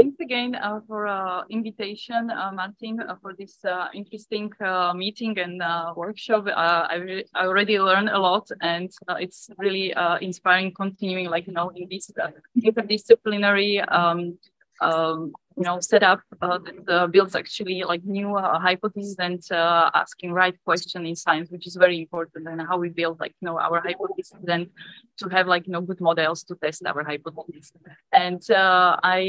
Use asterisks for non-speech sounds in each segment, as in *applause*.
Thanks again uh, for uh, invitation, uh, Martin, uh, for this uh, interesting uh, meeting and workshop. I, I, already learned a lot, and it's really inspiring continuing, like you know, in this interdisciplinary um, um, you know setup uh, that uh, builds actually like new uh, hypotheses and uh, asking right question in science which is very important and how we build like you know our hypotheses and to have like you know good models to test our hypotheses. And i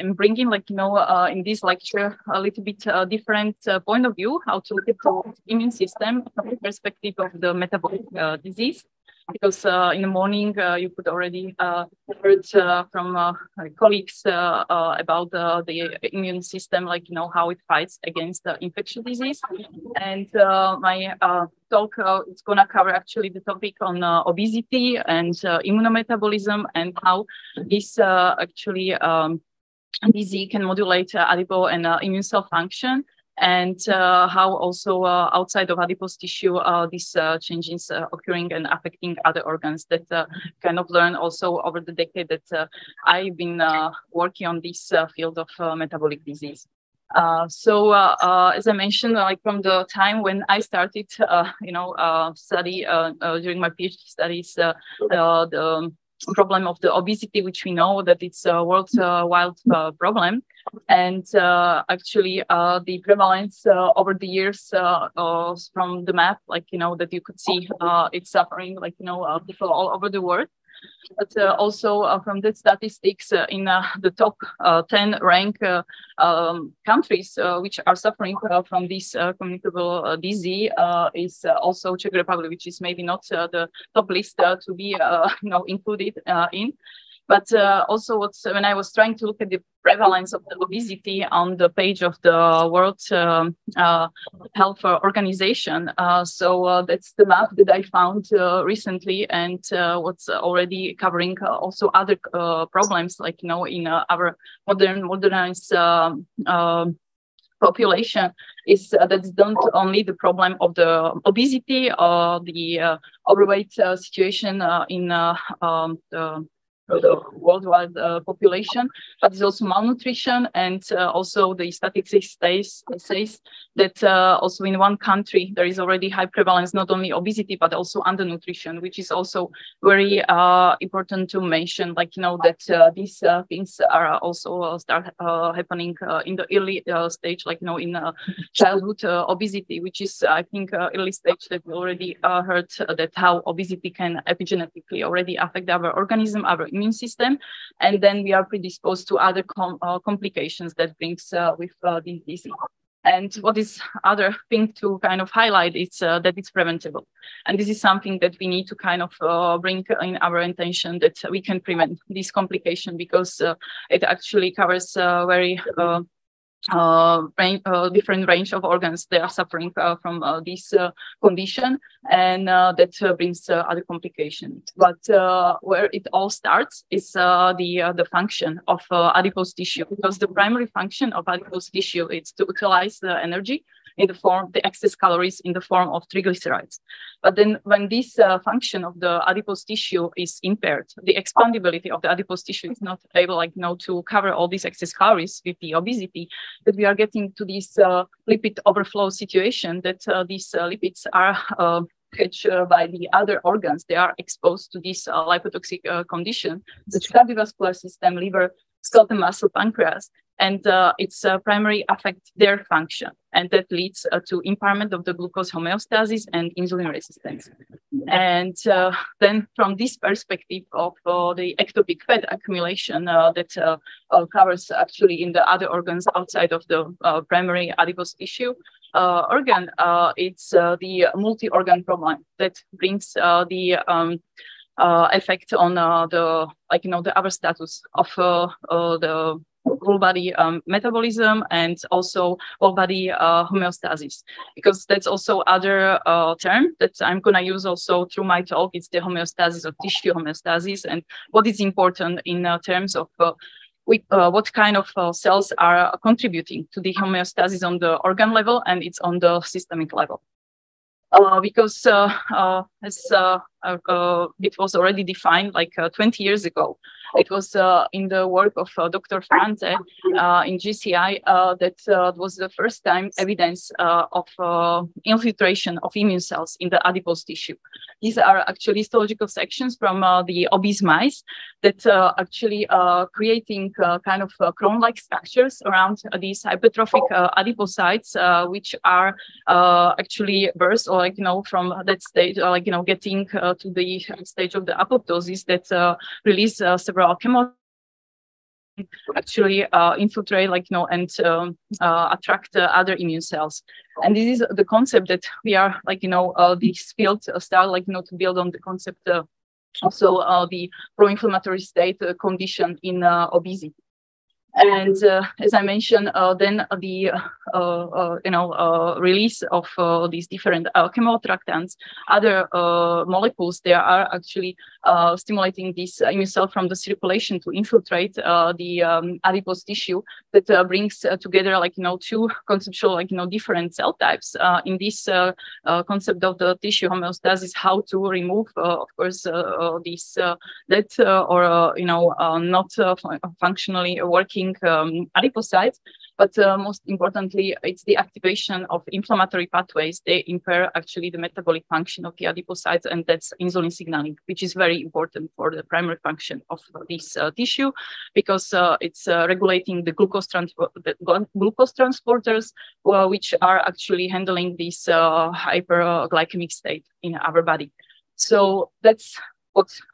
am bringing like you know in this lecture a little bit different point of view how to look at the immune system from the perspective of the metabolic disease because uh, in the morning uh, you could already uh, heard uh, from uh, colleagues uh, about the immune system, like you know how it fights against infectious disease. And my talk is gonna cover actually the topic on obesity and immunometabolism and how this actually um, disease can modulate adipose and immune cell function and uh, how also uh, outside of adipose tissue uh, these uh, changes uh, occurring and affecting other organs that uh, kind of learn also over the decade that I've been working on this field of metabolic disease. so as I mentioned, like from the time when I started, you know, study during my PhD studies, the problem of the obesity, which we know that it's a worldwide uh, problem. And uh, actually, uh, the prevalence uh, over the years uh, from the map, like, you know, that you could see uh, it's suffering, like, you know, people all over the world but uh, also uh, from the statistics uh, in uh, the top uh, 10 rank uh, um, countries which are suffering from this communicable disease is also Czech Republic, which is maybe not the top list to be *laughs* you know, included in. But uh, also, when I was trying to look at the prevalence of the obesity on the page of the World um, uh, Health Organization, uh, so uh, that's the map that I found uh, recently, and uh, what's already covering also other problems, like you know, in our modern modernized. Um, um population is uh, that's not only the problem of the obesity or the uh, overweight uh, situation in um, the the worldwide uh, population, but it's also malnutrition. And uh, also the statistics says, says that uh, also in one country, there is already high prevalence, not only obesity, but also undernutrition, which is also very uh, important to mention, like, you know, that uh, these uh, things are also start happening in the early stage, like, you know, in childhood obesity, which is, I think, early stage that we already heard that how obesity can epigenetically already affect our organism, our immune system, and then we are predisposed to other com uh, complications that brings uh, with uh, this disease. And what is other thing to kind of highlight is uh, that it's preventable. And this is something that we need to kind of uh, bring in our intention that we can prevent this complication because uh, it actually covers very range, uh, different range of organs they are suffering uh, from uh, this uh, condition and uh, that brings other complications but where it all starts is the the function of adipose tissue. Because the primary function of adipose tissue is to utilize the energy in the form, the excess calories in the form of triglycerides. But then when this uh, function of the adipose tissue is impaired, the expandability of the adipose tissue is not able like know to cover all these excess calories with the obesity, that we are getting to this uh, lipid overflow situation that uh, these uh, lipids are uh, uh, by the other organs, they are exposed to this uh, lipotoxic uh, condition, the cardiovascular system, liver, skeletal muscle, pancreas, and uh, its uh, primary affect their function. And that leads uh, to impairment of the glucose homeostasis and insulin resistance. And uh, then from this perspective of uh, the ectopic fat accumulation uh, that covers actually in the other organs outside of the primary adipose tissue, organ, it's the multi-organ problem that brings the um, effect on the like you know the other status of the whole body um, metabolism and also whole body uh, homeostasis because that's also other uh, term that I'm gonna use also through my talk. It's the homeostasis of tissue homeostasis and what is important in uh, terms of uh, we, uh, what kind of uh, cells are contributing to the homeostasis on the organ level and it's on the systemic level. Uh, because uh, uh, as it was already defined like 20 years ago, It was uh, in the work of uh, Dr. Franze uh, in JCI that was the first time evidence of infiltration of immune cells in the adipose tissue. These are actually histological sections from uh, the obese mice that uh, actually uh, creating kind of chrome-like structures around these hypertrophic adipocytes, which are actually burst or like, you know, from that stage, or like, you know, getting to the stage of the apoptosis that release several chemo actually uh, infiltrate like you know and um, uh, attract uh, other immune cells. And this is the concept that we are like you know this field start like you know to build on the concept also the pro-inflammatory state condition in obesity and uh, as I mentioned, uh, then the uh, uh you know uh, release of uh, these different chemoattractants, other uh, molecules, they are actually uh, stimulating this immune cell from the circulation to infiltrate uh, the um, adipose tissue that brings together like you know two conceptual like you know different cell types in this concept of the tissue homeostasis. How to remove, of course, this that or you know not functionally working um, adipocytes, but uh, most importantly, it's the activation of inflammatory pathways. They impair actually the metabolic function of the adipocytes, and that's insulin signaling, which is very important for the primary function of this uh, tissue because uh, it's uh, regulating the glucose, the glucose transporters, uh, which are actually handling this uh, hyperglycemic state in our body. So that's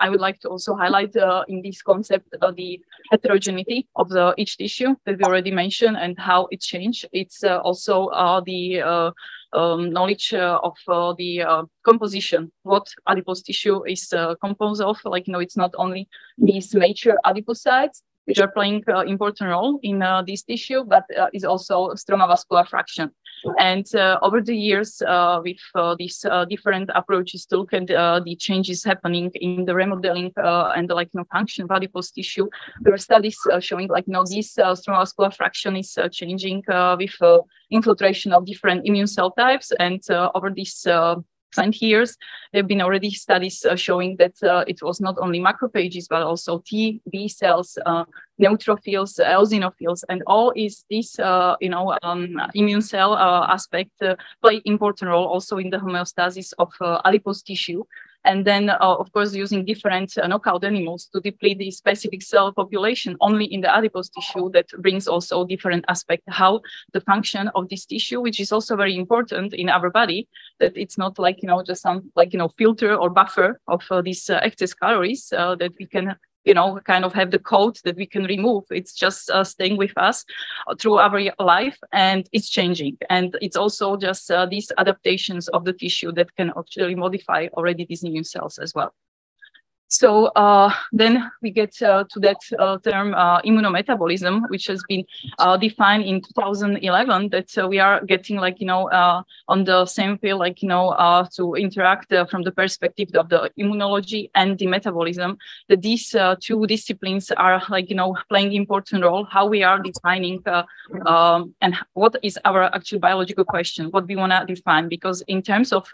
I would like to also highlight uh, in this concept of the heterogeneity of the each tissue that we already mentioned and how it changed. It's uh, also uh, the uh, um, knowledge uh, of uh, the composition, what adipose tissue is composed of. Like, you know, it's not only these major adipocytes, which are playing uh, important role in uh, this tissue, but uh, is also stroma vascular fraction. And uh, over the years, uh, with uh, these uh, different approaches to look at uh, the changes happening in the remodeling uh, and the like, you know, function of adipose tissue, there are studies showing like, you know, this stroma vascular fraction is changing with infiltration of different immune cell types. And over this 20 years, there have been already studies uh, showing that uh, it was not only macrophages, but also T, B cells, uh, neutrophils, eosinophils, and all is this, uh, you know, um, immune cell uh, aspect uh, play important role also in the homeostasis of adipose tissue. And then, uh, of course, using different uh, knockout animals to deplete the specific cell population only in the adipose tissue that brings also different aspect, how the function of this tissue, which is also very important in our body, that it's not like, you know, just some like, you know, filter or buffer of uh, these uh, excess calories uh, that we can you know, kind of have the code that we can remove. It's just uh, staying with us through our life and it's changing. And it's also just uh, these adaptations of the tissue that can actually modify already these immune cells as well. So uh, then we get uh, to that uh, term uh, immunometabolism, which has been uh, defined in 2011 that uh, we are getting like, you know, on the same field, like, you know, to interact from the perspective of the immunology and the metabolism, that these two disciplines are like, you know, playing important role, how we are defining um, and what is our actual biological question, what we want to define, because in terms of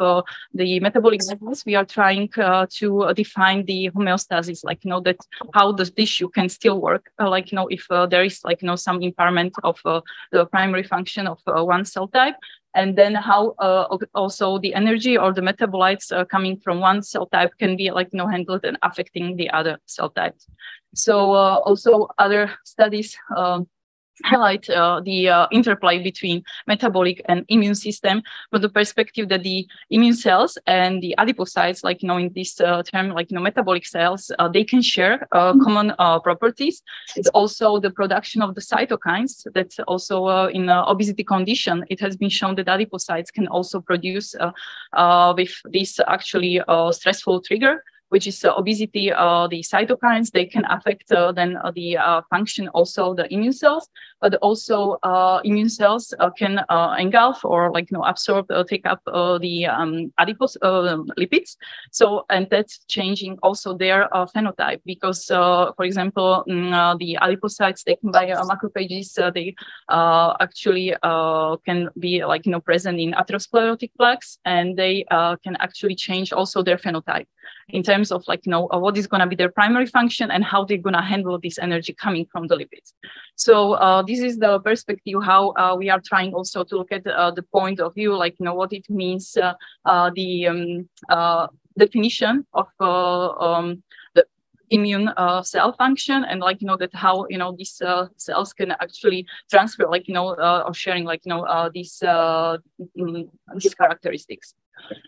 the metabolic levels, we are trying to define the homeostasis, like, you know, that how the tissue can still work, uh, like, you know, if uh, there is like, you know, some impairment of uh, the primary function of uh, one cell type, and then how uh, also the energy or the metabolites uh, coming from one cell type can be like, you know, handled and affecting the other cell types. So also other studies um, highlight uh, the uh, interplay between metabolic and immune system from the perspective that the immune cells and the adipocytes, like you know in this uh, term, like you know metabolic cells, uh, they can share uh, mm-hmm. common uh, properties. It's also the production of the cytokines that also in obesity condition, it has been shown that adipocytes can also produce with this actually stressful trigger which is uh, obesity, uh, the cytokines, they can affect uh, then the function, also the immune cells. But also uh, immune cells uh, can uh, engulf or like you know absorb or take up the um, adipose lipids. So and that's changing also their phenotype because, for example, mm, the adipocytes taken by macrophages they actually can be like you know present in atherosclerotic plaques and they can actually change also their phenotype in terms of like you know what is going to be their primary function and how they're going to handle this energy coming from the lipids. So uh, this is the perspective how uh, we are trying also to look at uh, the point of view, like you know what it means, uh, uh, the um, definition of um, the immune cell function, and like you know that how you know these cells can actually transfer, like you know, or sharing, like you know, these mm, these characteristics.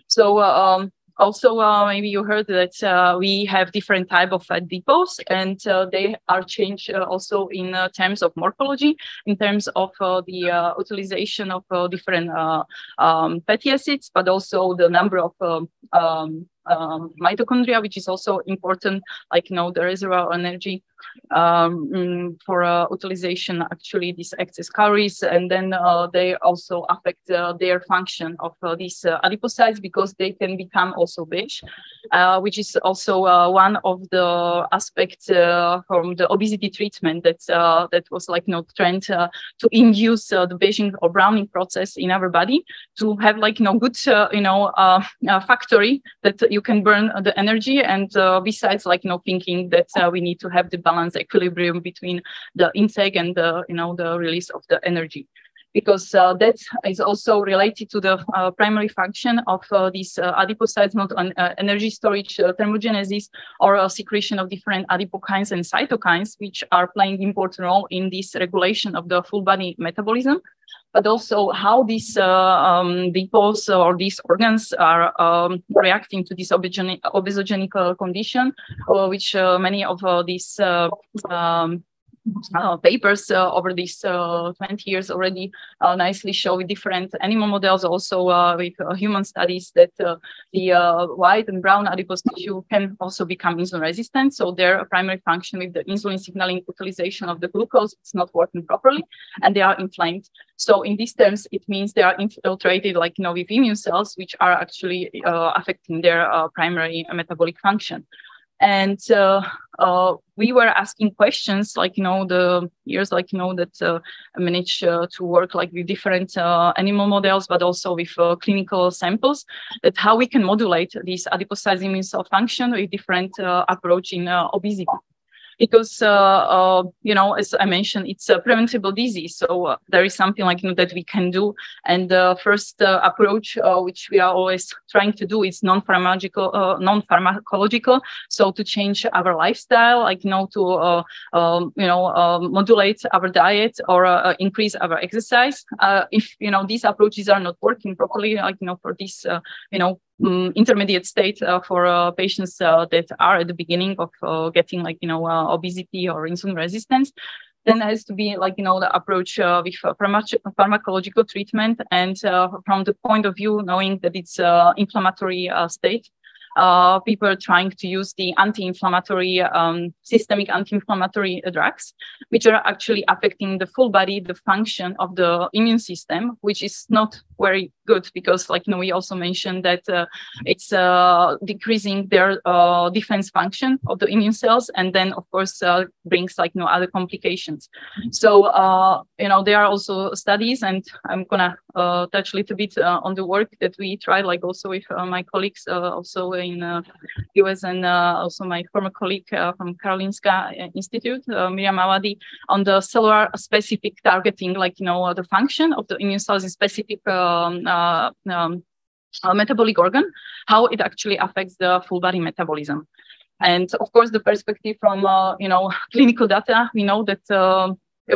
So. Um, also, uh, maybe you heard that uh, we have different type of fat depots, and uh, they are changed uh, also in uh, terms of morphology, in terms of uh, the utilization of different um, fatty acids, but also the number of um, um, um, mitochondria, which is also important, like you know the reservoir energy um, mm, for uh, utilization. Actually, these excess calories, and then uh, they also affect uh, their function of uh, these uh, adipocytes because they can become also beige, uh, which is also one of the aspects from the obesity treatment that that was like know trend to induce the beiging or browning process in our body to have like know good you know factory that you can burn the energy and besides like know thinking that we need to have the balance equilibrium between the intake and the you know the release of the energy. Because uh, that is also related to the uh, primary function of uh, these uh, adipocytes, not on uh, energy storage, uh, thermogenesis, or secretion of different adipokines and cytokines, which are playing important role in this regulation of the full body metabolism but also how these uh, um, depots or these organs are um, reacting to this obesogenic, obesogenic uh, condition, uh, which many of these um, uh, papers uh, over these uh, 20 years already uh, nicely show with different animal models, also uh, with uh, human studies, that the white and brown adipose tissue can also become insulin resistant. So their primary function with the insulin signaling utilization of the glucose is not working properly, and they are inflamed. So in these terms, it means they are infiltrated, like you know, with immune cells, which are actually affecting their primary metabolic function and uh, uh, we were asking questions like you know the years like you know that uh, I managed uh, to work like with different uh, animal models but also with uh, clinical samples that how we can modulate this adipocyte immune cell function with different approach in obesity because uh, uh, you know as i mentioned it's a preventable disease. So uh, there is something like you know, that we can do. And the first uh, approach uh, which we are always trying to do is non-pharmacological uh, non-pharmacological. So to change our lifestyle like you know to um, you know um, modulate our diet or increase our exercise. If you know these approaches are not working properly like you know for this you know um, intermediate state uh, for uh, patients uh, that are at the beginning of uh, getting like you know uh, obesity or insulin resistance then has to be like you know the approach uh, with pharmacological treatment and from the point of view knowing that it's inflammatory state. Uh, people trying to use the anti-inflammatory, um, systemic anti-inflammatory drugs, which are actually affecting the full body, the function of the immune system, which is not very good because, like you know, we also mentioned that uh, it's uh, decreasing their uh, defense function of the immune cells, and then of course uh, brings like you know other complications. So uh, you know there are also studies, and I'm gonna touch a little bit on the work that we tried, like also with my colleagues, also in uh, US and uh, also my former colleague uh, from Karolinska Institute, Miriam Awadi, on the cellular specific targeting, like, you know, the function of the immune cells in specific um, Uh, um, uh, metabolic organ, how it actually affects the full body metabolism. And of course, the perspective from, uh, you know, *laughs* clinical data, we know that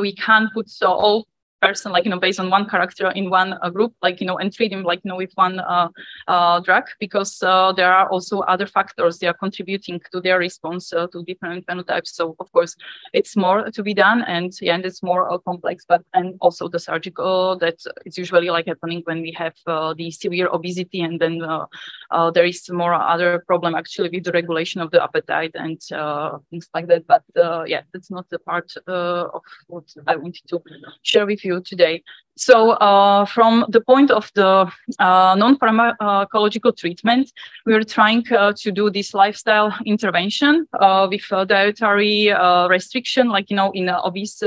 we can't put all person, like, you know, based on one character in one uh, group, like, you know, and treat him like, you know, with one uh, uh, drug, because uh, there are also other factors they are contributing to their response uh, to different phenotypes. So, of course, it's more to be done and, yeah, and it's more uh, complex, but, and also the surgical that it's usually like happening when we have the severe obesity and then uh, there is more other problem actually with the regulation of the appetite and uh, things like that. But yeah, that's not the part of what I wanted to share with you today. So uh, from the point of the uh, non-pharmacological treatment, we are trying uh, to do this lifestyle intervention uh, with dietary uh, restriction, like, you know, in obese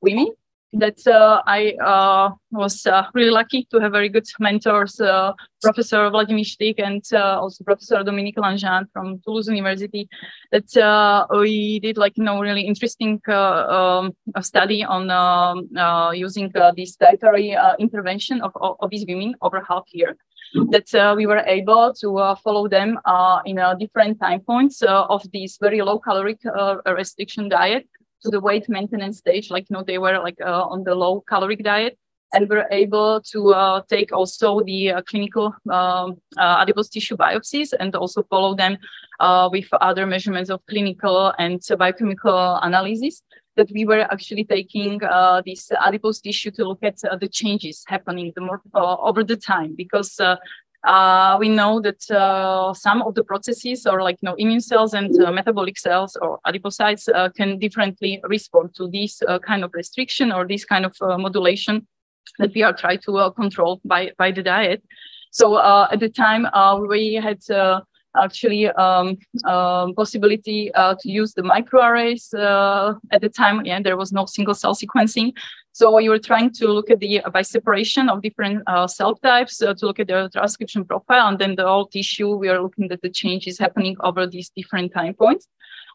women that uh, I uh, was uh, really lucky to have very good mentors, uh, Professor Vladimir Štik and uh, also Professor Dominique Langean from Toulouse University. That uh, we did like you know really interesting um, study on um, using this dietary intervention of, of obese women over half year. That we were able to follow them in different time points of this very low caloric restriction diet to the weight maintenance stage, like you know they were like uh, on the low caloric diet, and were able to uh, take also the uh, clinical um, uh, adipose tissue biopsies and also follow them uh, with other measurements of clinical and biochemical analysis. That we were actually taking uh, this adipose tissue to look at the changes happening the more over the time because uh, we know that uh, some of the processes or like you know immune cells and uh, metabolic cells or adipocytes uh, can differently respond to this uh, kind of restriction or this kind of modulation that we are trying to control by by the diet. So at the time we had actually um, um, possibility uh, to use the microarrays uh, at the time. Yeah, there was no single cell sequencing. So you were trying to look at the uh, by separation of different uh, cell types uh, to look at the transcription profile, and then the whole tissue. We are looking at the changes happening over these different time points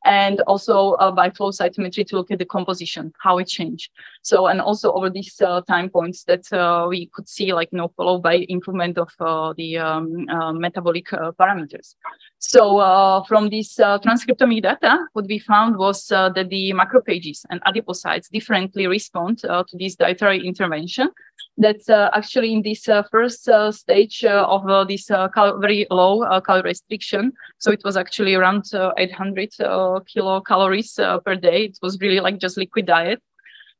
and also uh, by flow cytometry to look at the composition, how it changed. So, and also over these uh, time points that uh, we could see like, you know, followed by improvement of uh, the um, uh, metabolic uh, parameters. So uh, from this uh, transcriptomic data, what we found was uh, that the macrophages and adipocytes differently respond to this dietary intervention. That's uh, actually in this uh, first uh, stage of this very low calorie restriction, so it was actually around 800 kilocalories per day. It was really like just liquid diet.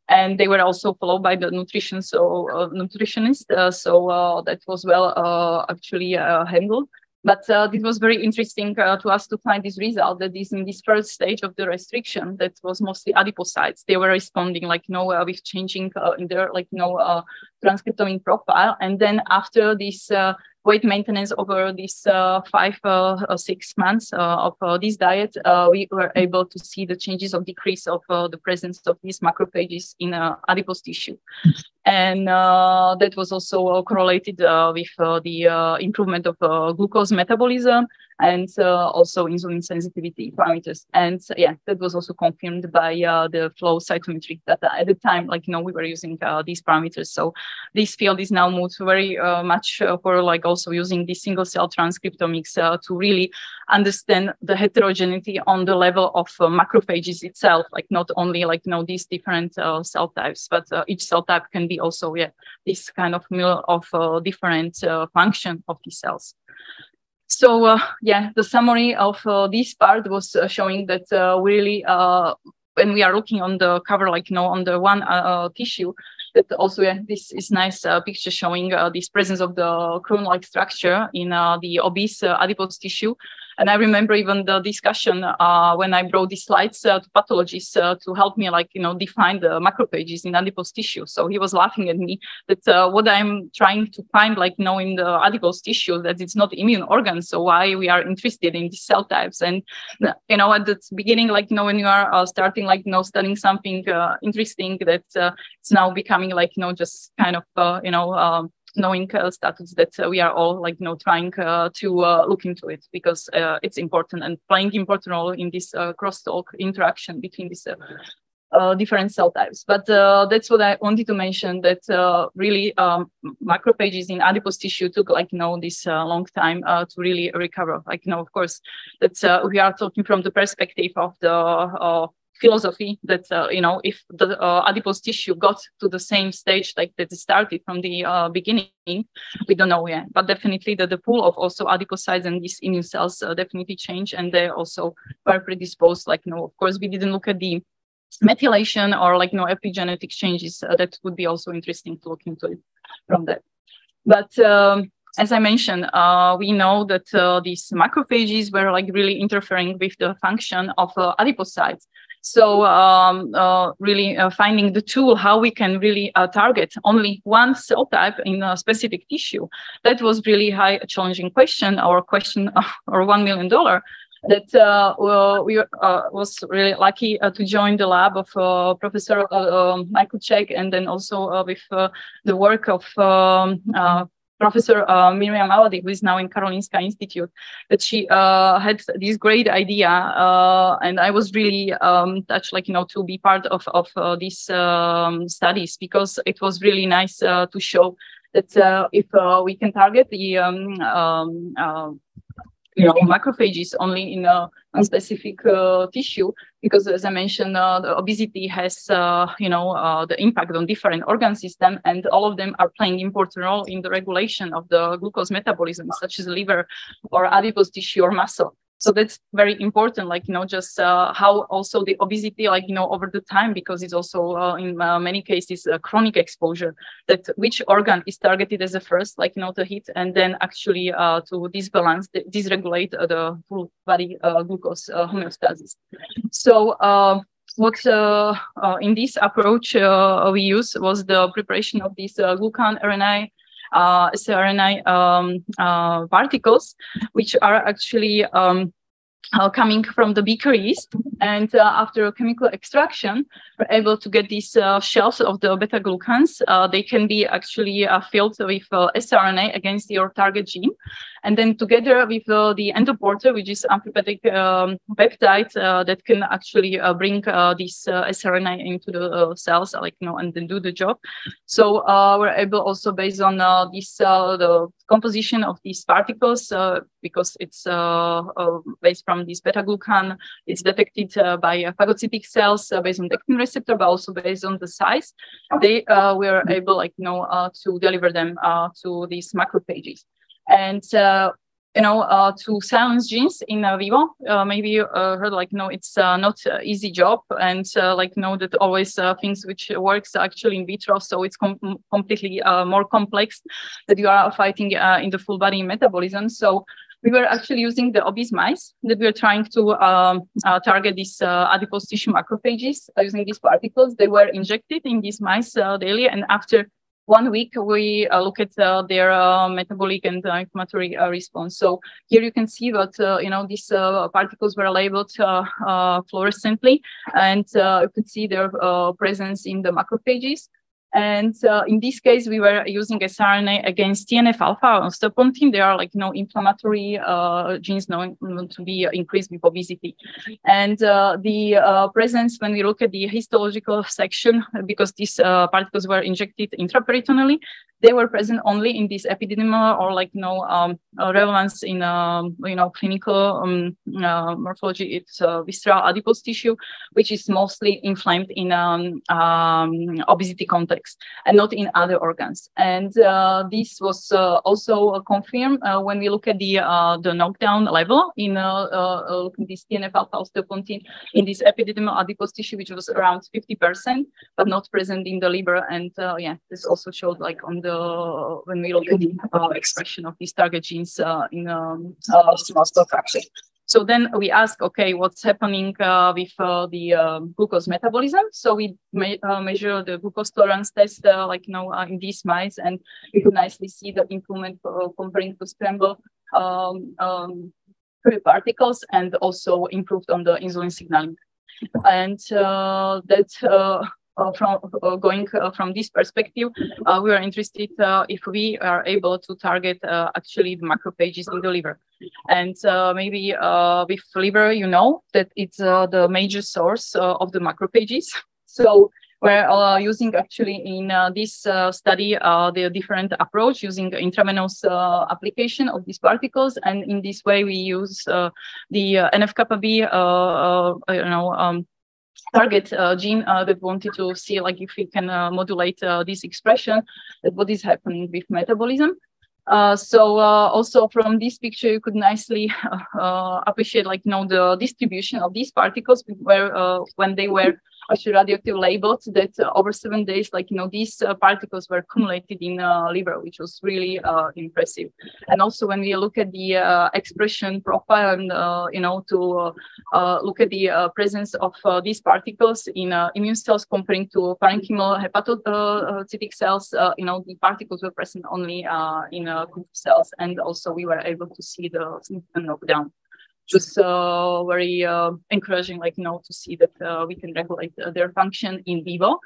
And they were also followed by the nutrition. So uh, nutritionist uh, so uh, that was well actually handled but uh, it was very interesting uh, to us to find this result that is in this first stage of the restriction that was mostly adipocytes. They were responding like, you know, uh, with changing uh, in their like, you know, uh, transcriptomic profile. And then after this uh, weight maintenance over these uh, five uh, or six months uh, of uh, this diet, uh, we were able to see the changes of decrease of uh, the presence of these macrophages in adipose tissue. And that was also correlated with the improvement of glucose metabolism and uh, also insulin sensitivity parameters. And uh, yeah, that was also confirmed by uh, the flow cytometric data at the time, like, you know, we were using uh, these parameters. So this field is now moved very uh, much uh, for like also using the single cell transcriptomics to really understand the heterogeneity on the level of macrophages itself, like not only like, you know, these different cell types, but each cell type can be also, yeah, this kind of mill of different function of the cells. So uh, yeah, the summary of uh, this part was uh, showing that uh, really, uh, when we are looking on the cover, like you know, on the one uh, tissue, that also yeah, this is nice picture showing this presence of the crown-like structure in the obese adipose tissue, and I remember even the discussion uh, when I brought these slides uh, to pathologists uh, to help me, like, you know, define the macrophages in adipose tissue. So he was laughing at me that uh, what I'm trying to find, like, you know, in the adipose tissue, that it's not immune organs. So why we are interested in these cell types. And, you know, at the beginning, like, you know, when you are uh, starting, like, you know, studying something uh, interesting that it's now becoming like, you know, just kind of, you know, um, knowing uh, status that uh, we are all like you know trying uh, to look into it because it's important and playing important role in this crosstalk interaction between these uh, different cell types. But uh, that's what I wanted to mention that uh, really um, macrophages in adipose tissue took like, you know, this long time to really recover. Like, you know, of course, that we are talking from the perspective of the philosophy that uh, you know if the uh, adipose tissue got to the same stage like that it started from the uh, beginning we don't know yet but definitely that the pool of also adipocytes and these immune cells uh, definitely change and they also were predisposed like you know of course we didn't look at the methylation or like you know epigenetic changes uh, that would be also interesting to look into it from that but um, as I mentioned, uh, we know that uh, these macrophages were like really interfering with the function of uh, adipocytes. So um, uh, really uh, finding the tool how we can really uh, target only one cell type in a specific tissue. That was really high challenging question or question *laughs* or one million dollar that uh, well, we uh, was really lucky uh, to join the lab of uh, Professor uh, um, Michael Czech and then also uh, with the work of um, Professor Miriam Awadi, who is now in Karolinska Institute, that she had this great idea, and I was really um, touched, like you know, to be part of of these um, studies because it was really nice to show that if we can target the um, um, you know, macrophages only in a, a specific uh, tissue because as I mentioned, uh, obesity has, uh, you know, uh, the impact on different organ system and all of them are playing important role in the regulation of the glucose metabolism, such as liver or adipose tissue or muscle so that's very important like you know just uh, how also the obesity like you know over the time because it's also uh, in uh, many cases a chronic exposure that which organ is targeted as a first like you know to hit and then actually uh, to disbalance dysregulate the full body uh, glucose uh, homeostasis. So what in this approach we use was the preparation of these glucan RNA uh, siRNA um, uh, particles, which are actually um, uh, coming from the beaker yeast. And uh, after chemical extraction, we're able to get these uh, shells of the beta glucans. Uh, they can be actually uh, filled with uh, siRNA against your target gene. And then together with the endoporter, which is amphipathic um, peptide that can actually bring this siRNA into the cells, like, you know, and then do the job. So we're able also based on this, the composition of these particles, because it's based from this beta glucan, it's detected by phagocytic cells based on the receptor, but also based on the size, they uh, were able, like you know, uh, to deliver them uh, to these macrophages. And uh, you know, uh, to silence genes in uh, vivo, uh, maybe you uh, heard like, no, it's uh, not easy job, and uh, like, know that always things which works actually in vitro, so it's com completely more complex that you are fighting in the full body metabolism. So we were actually using the obese mice that we were trying to um, uh, target these uh, adipose tissue macrophages using these particles. They were injected in these mice uh, daily, and after one week, we uh, look at uh, their uh, metabolic and inflammatory response. So here you can see that you know these particles were labeled fluorescently, and you could see their presence in the macrophages. And uh, in this case, we were using siRNA against TNF alpha or osteopontin. There are like, know, inflammatory uh, genes known to be increased with obesity. And uh, the uh, presence, when we look at the histological section, because these uh, particles were injected intraperitoneally, they were present only in this epididymal or like know um, relevance in um, you know clinical um, uh, morphology. It's uh, visceral adipose tissue, which is mostly inflamed in um, um, obesity context and not in other organs. And uh, this was uh, also confirmed uh, when we look at the uh, the knockdown level in uh, this TNF alpha osteopontin in this epididymal adipose tissue, which was around 50%, but not present in the liver. And yeah, this also showed like on the when we look at the uh, expression of these target genes uh, in um, uh, small cell fraction. So then we ask, okay, what's happening uh, with uh, the uh, glucose metabolism? So we me measure the glucose tolerance test, like you know, in these mice, and you can nicely see the improvement comparing to scramble um, um, particles, and also improved on the insulin signaling. And that uh, Uh, from uh, going uh, from this perspective, uh, we are interested uh, if we are able to target actually the macrophages in the liver. And maybe with liver, you know that it's the major source of the macrophages. *laughs* So we're uh, using actually in uh, this uh, study the different approach using intravenous application of these particles. And in this way, we use the NF-kappa B, you know, um, target uh, gene uh, that wanted to see like if we can uh, modulate uh, this expression, what is happening with metabolism. Uh, so uh, also from this picture, you could nicely *laughs* appreciate like you know the distribution of these particles where when they were radioactive labeled that uh, over seven days, like, you know, these uh, particles were accumulated in liver, which was really uh, impressive. And also when we look at the uh, expression profile and, uh, you know, to uh, look at the presence of these particles in immune cells comparing to parenchymal hepatocytic cells, you know, the particles were present only in uh, cells. And also we were able to see the significant knockdown just uh, very uh, encouraging, like, you know, to see that uh, we can regulate their function in vivo.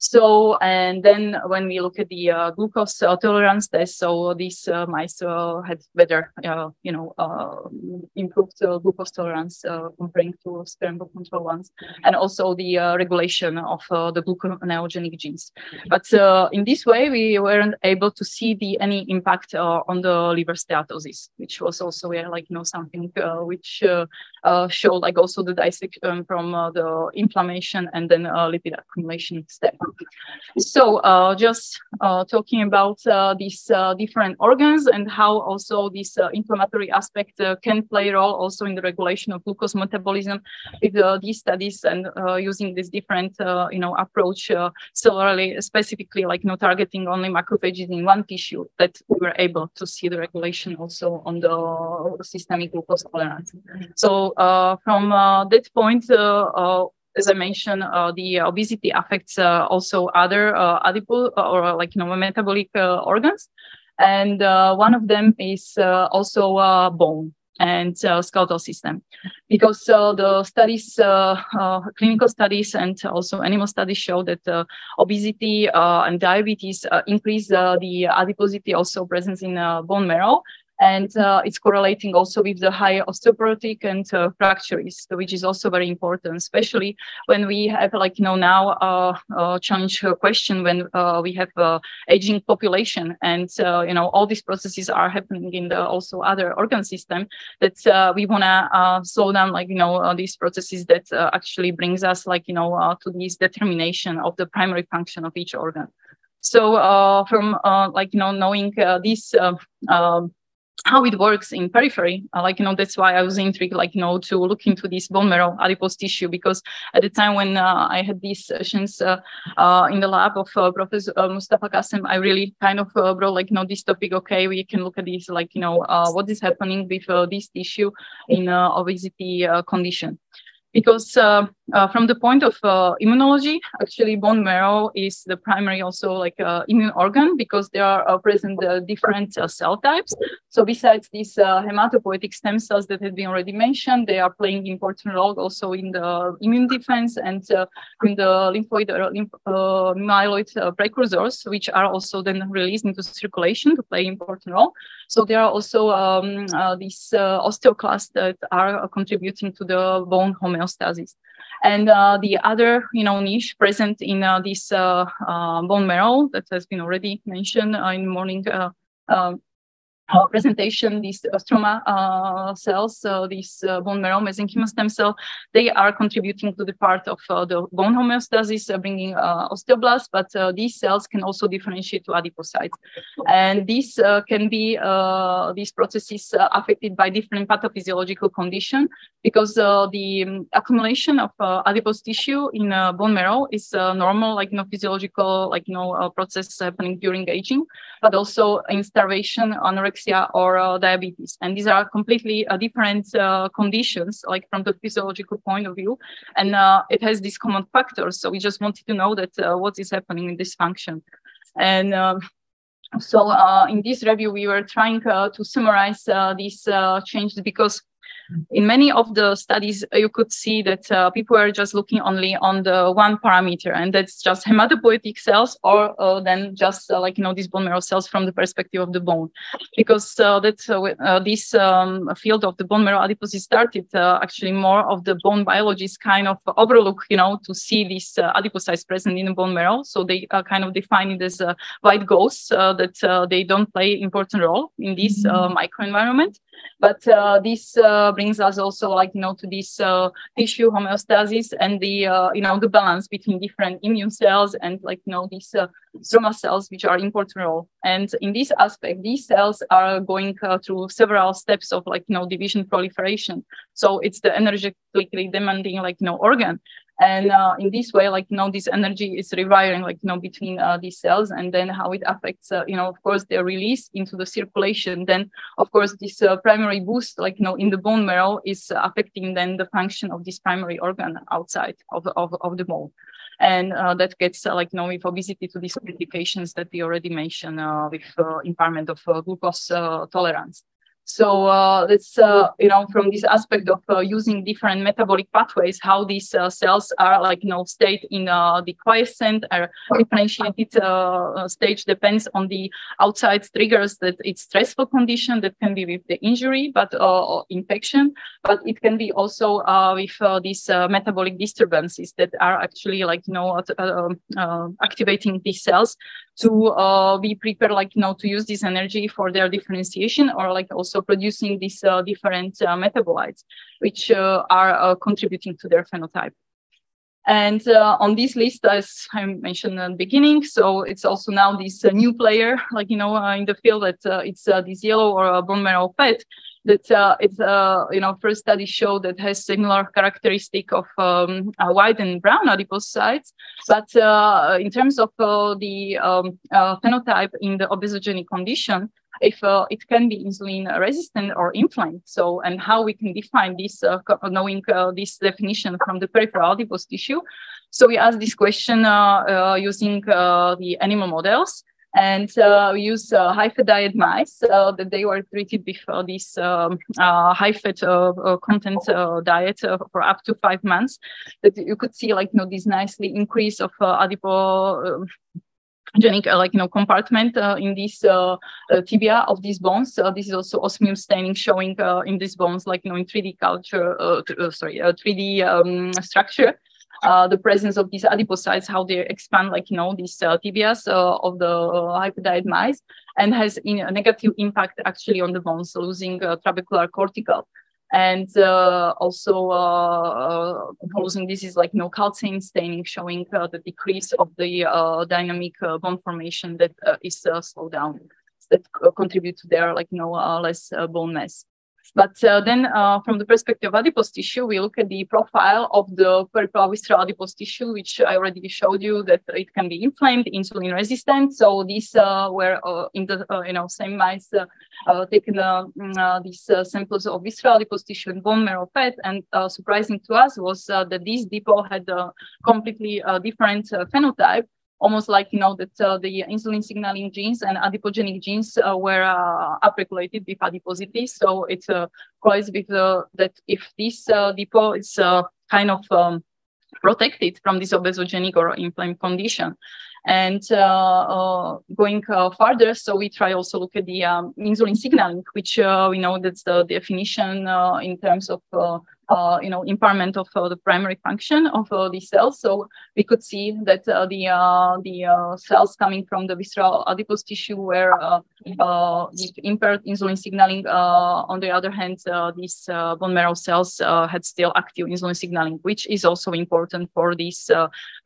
So, and then when we look at the uh, glucose uh, tolerance test, so these uh, mice uh, had better, uh, you know, uh, improved glucose tolerance comparing to experimental control ones, and also the regulation of the gluconeogenic genes. But in this way, we weren't able to see the any impact on the liver steatosis, which was also like you know something which showed like also the dissection from the inflammation and then lipid accumulation step. So uh, just uh, talking about uh, these uh, different organs and how also this uh, inflammatory aspect can play a role also in the regulation of glucose metabolism with these studies and using this different, you know, approach cellularly, specifically like you know, targeting only macrophages in one tissue that we were able to see the regulation also on the systemic glucose tolerance. So from that point, as I mentioned, uh, the obesity affects uh, also other uh, adipose or like you know metabolic organs, and one of them is also bone and uh, skeletal system. Because uh, the studies uh, clinical studies and also animal studies show that obesity and diabetes increase the adiposity also presence in bone marrow and uh, it's correlating also with the higher osteoporotic and uh, fracture which is also very important, especially when we have like, you know, now uh, uh challenge question when uh, we have uh, aging population and, uh, you know, all these processes are happening in the also other organ system that we want to slow down, like, you know, these processes that actually brings us like, you know, to this determination of the primary function of each organ. So from like, you know, knowing this um, how it works in periphery. Uh, like, you know, that's why I was intrigued, like, you know, to look into this bone marrow adipose tissue, because at the time when uh, I had these sessions uh, uh in the lab of uh, Professor uh, Mustafa Kassem, I really kind of brought, like, you know, this topic, okay, we can look at this, like, you know, what is happening with this tissue in obesity condition because uh, uh, from the point of uh, immunology, actually bone marrow is the primary also like uh, immune organ because there are uh, present uh, different cell types. So besides these hematopoietic stem cells that had been already mentioned, they are playing important role also in the immune defense and in the lymphoid or lymph myeloid precursors, which are also then released into circulation to play important role. So there are also um, these osteoclasts that are contributing to the bone homeostasis homeostasis. And uh, the other, you know, niche present in uh, this uh, uh bone marrow that has been already mentioned uh, in morning uh, uh, presentation, these uh, stroma uh, cells, uh, these uh, bone marrow mesenchymal stem cell, they are contributing to the part of uh, the bone homeostasis, bringing osteoblasts, but these cells can also differentiate to adipocytes. And these can be, these processes affected by different pathophysiological condition because the um, accumulation of adipose tissue in bone marrow is normal, like, know, physiological, like, know, process happening during aging, but also in starvation, anorexia, anorexia or uh, diabetes. And these are completely uh, different uh, conditions, like from the physiological point of view. And uh, it has these common factors. So we just wanted to know that uh, what is happening in this function. And um, so in this review, we were trying to summarize these changes because in many of the studies, you could see that uh, people are just looking only on the one parameter, and that's just *laughs* hematopoietic cells, or uh, then just uh, like you know these bone marrow cells from the perspective of the bone, because uh, that's uh, uh, this um, field of the bone marrow adiposity started actually more of the bone biologists kind of overlook, you know, to see these adipocytes present in the bone marrow, so they kind of define it as white ghosts that they don't play important role in this mm-hmm. microenvironment. But uh, this uh, brings us also like, you know, to this uh, tissue homeostasis and the, you know, the balance between different immune cells and like, you know, these stroma cells, which are important role. And in this aspect, these cells are going through several steps of like, you know, division proliferation. So it's the energetically demanding like, you know, organ. And uh, in this way, like, you know, this energy is rewiring, like, you know, between uh, these cells and then how it affects, uh, you know, of course, their release into the circulation. Then, of course, this uh, primary boost, like, you know, in the bone marrow is affecting then the function of this primary organ outside of, of, of the bone. And uh, that gets uh, like, you know, with obesity to these complications that we already mentioned with impairment of glucose tolerance. So uh, let's, uh, you know, from this aspect of uh, using different metabolic pathways, how these uh, cells are like, you know, state in uh, the quiescent or differentiated uh, stage depends on the outside triggers that it's stressful condition that can be with the injury, but infection, but it can be also with these metabolic disturbances that are actually like, you know, um, activating these cells to be prepared, like, you know, to use this energy for their differentiation or like also producing these uh, different uh, metabolites, which uh, are contributing to their phenotype. And uh, on this list, as I mentioned at the beginning, so it's also now this uh, new player, like, you know, uh, in the field that it's this yellow or bone marrow PET that it's, you know, first study showed that has similar characteristic of um, white and brown adipocytes. But in terms of the um, phenotype in the obesogenic condition, if uh, it can be insulin resistant or inflamed. So, and how we can define this, uh, knowing uh, this definition from the peripheral adipose tissue. So we asked this question uh, uh, using uh, the animal models and uh, we use uh, high-fat diet mice so that they were treated before this um, high-fat content diet for up to five months. That you could see like you know this nicely increase of adipose um, genic uh, like you know compartment uh, in this uh, uh tibia of these bones. So this is also osmium staining showing in these bones, like you know in 3D culture, sorry, 3D um, structure. The presence of these adipocytes, how they expand, like you know, these tibias of the hyperdiet mice, and has a negative impact actually on the bones, losing trabecular cortical. And uh, also uh, proposing this is like no calcium staining showing uh, the decrease of the uh, dynamic uh, bone formation that uh, is slowed down that contribute to their like you know less bone mass but uh, then uh, from the perspective of adipose tissue, we look at the profile of the peripheral visceral adipose tissue, which I already showed you that it can be inflamed, insulin resistant. So these uh, were uh, in the uh, you know same mice uh, taken mm, these samples of visceral adipose tissue and bone marrow fat. And surprising to us was that these depot had a completely different phenotype almost like you know that uh, the insulin signaling genes and adipogenic genes uh, were uh, upregulated with adiposity. So it's uh, with that if this uh, depot is uh, kind of um, protected from this obesogenic or inflamed condition. And uh, going further, so we try also look at the um, insulin signaling, which we know that's the definition in terms of uh, you know, impairment of uh, the primary function of uh, cells. So we could see that uh, the uh, the cells coming from the visceral adipose tissue were impaired insulin signaling. on the other hand, these bone marrow cells had still active insulin signaling, which is also important for this,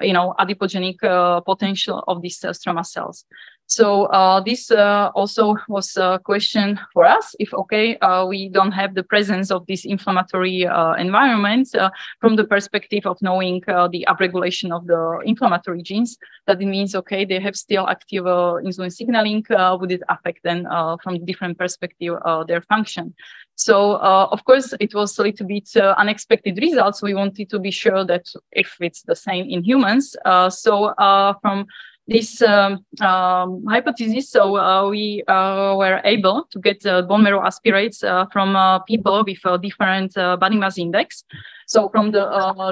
you know, adipogenic potential of these stroma cells. So uh, this uh, also was a question for us if, okay, uh, we don't have the presence of this inflammatory uh, environment uh, from the perspective of knowing uh, the upregulation of the inflammatory genes, that it means, okay, they have still active insulin signaling, would it affect then from different perspective their function? So of course, it was a little bit unexpected results. We wanted to be sure that if it's the same in humans. so from this um, um, hypothesis. So uh, we uh, were able to get uh, bone marrow aspirates uh, from uh, people with a different uh, body mass index. So from the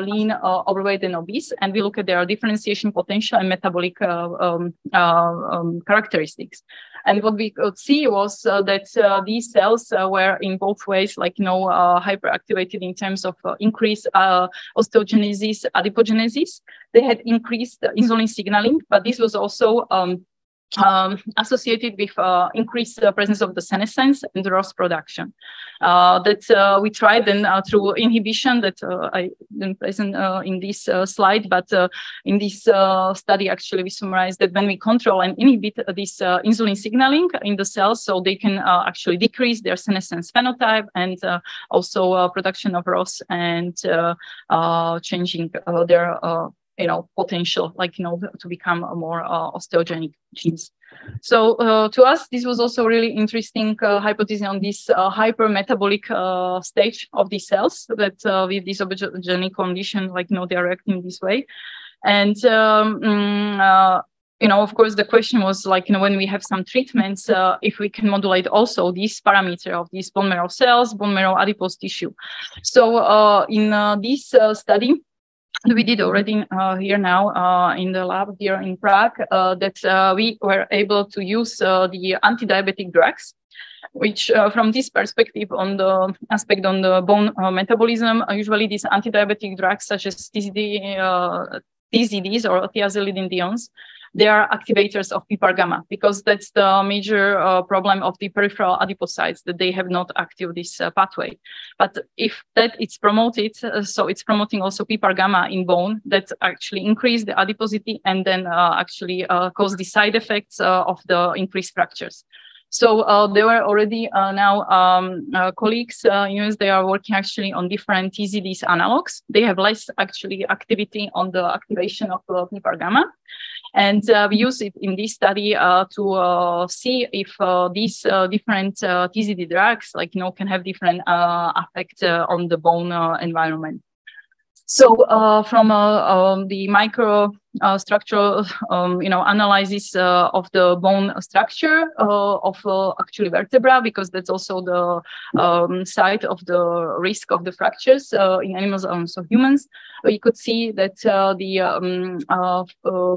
lean, overweight, and obese, and we look at their differentiation potential and metabolic um, um, characteristics. And what we could see was uh, that uh, these cells uh, were in both ways, like, you know, hyperactivated in terms of increased osteogenesis, adipogenesis. They had increased insulin signaling, but this was also um, um, associated with uh, increased uh, presence of the senescence and the ROS production. Uh, that uh, we tried then uh, through inhibition that uh, I didn't present in this slide, but in this study actually we summarized that when we control and inhibit this insulin signaling in the cells, so they can actually decrease their senescence phenotype and also production of ROS and changing their you know potential like you know to become a more uh, osteogenic genes so uh, to us this was also really interesting uh, hypothesis on this uh, hypermetabolic uh, stage of these cells that uh, with this obesogenic condition like you know they are acting this way and um, mm, you know, of course, the question was like, you know, when we have some treatments, uh, if we can modulate also this parameter of these bone marrow cells, bone marrow adipose tissue. So uh, in uh, this study, we did already uh, here now uh, in the lab here in Prague uh, that uh, we were able to use uh, the anti-diabetic drugs, which uh, from this perspective on the aspect on the bone metabolism, usually these anti-diabetic drugs such as TZD, TZDs or thiazolidinediones, they are activators of PPAR gamma because that's the major uh, problem of the peripheral adipocytes that they have not active this uh, pathway. But if that it's promoted, uh, so it's promoting also PPAR gamma in bone that actually increase the adiposity and then uh, actually uh, cause the side effects uh, of the increased fractures. So uh, there were already uh, now um, uh, colleagues in US, they are working actually on different TZDs analogs. They have less actually activity on the activation of uh, PPAR gamma. And uh, we use it in this study uh, to uh, see if uh, these uh, different uh, TZD drugs, like, you know, can have different effect on the bone environment. So from um, the micro uh, structural, um, you know, analysis uh, of the bone structure uh, of uh, actually vertebra, because that's also the um, site of the risk of the fractures uh, in animals and also humans. We could see that uh, the um,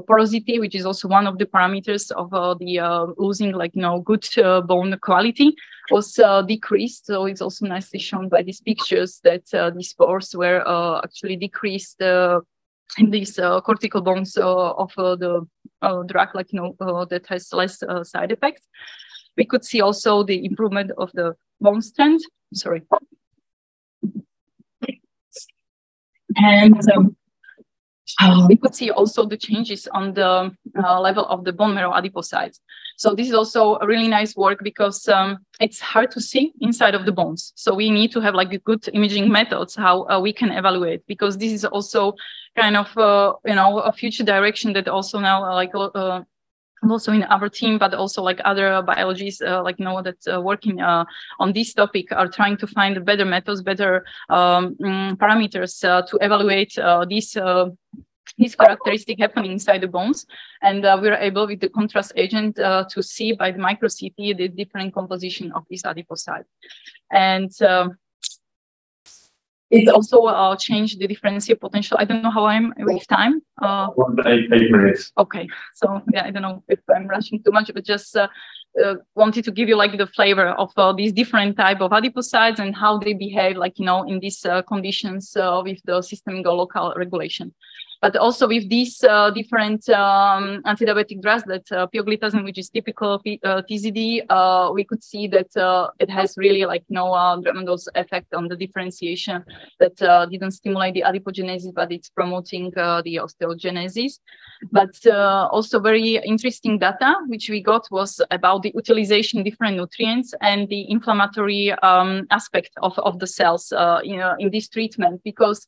porosity, which is also one of the parameters of the losing, like you know, good bone quality, was decreased. So it's also nicely shown by these pictures that these pores were actually decreased these uh, cortical bones uh, of uh, the drug, like you know, that has less side effects. We could see also the improvement of the bone strength. Sorry. And um, uh, we could see also the changes on the uh, level of the bone marrow adipocytes. So this is also a really nice work because um, it's hard to see inside of the bones. So we need to have like good imaging methods how uh, we can evaluate because this is also kind of uh, you know a future direction that also now uh, like uh, also in our team, but also like other biologists, uh, like you know that uh, working uh, on this topic are trying to find better methods, better um, mm, parameters to evaluate these this characteristic happening inside the bones. And uh, we are able with the contrast agent uh, to see by the micro CT the different composition of this adipocyte. And um, it also uh, changed the differential potential. I don't know how I'm with time. Uh, eight, eight minutes. Okay, so yeah, I don't know if I'm rushing too much, but just uh, uh, wanted to give you like the flavor of uh, these different type of adipocytes and how they behave, like you know, in these uh, conditions uh, with the systemic local regulation. But also with these uh, different um, antidiabetic drugs that uh, pioglitazone, which is typical P- uh, TZD, uh, we could see that uh, it has really like no uh, effect on the differentiation that didn't stimulate the adipogenesis, but it's promoting the osteogenesis. But also very interesting data, which we got was about the utilization different nutrients and the inflammatory um, aspect of, of the cells know, in this treatment because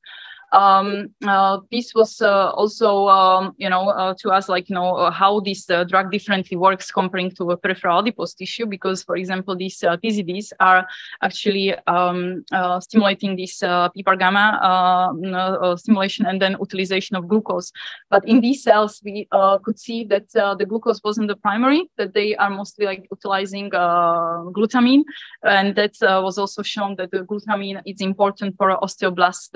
um, uh, this was uh, also, um, you know, uh, to us, like, you know, uh, how this uh, drug differently works comparing to a peripheral adipose tissue, because, for example, these uh, TZDs are actually um, stimulating this PPAR gamma stimulation and then utilization of glucose. But in these cells, we could see that the glucose wasn't the primary, that they are mostly like utilizing glutamine. And that was also shown that the glutamine is important for osteoblast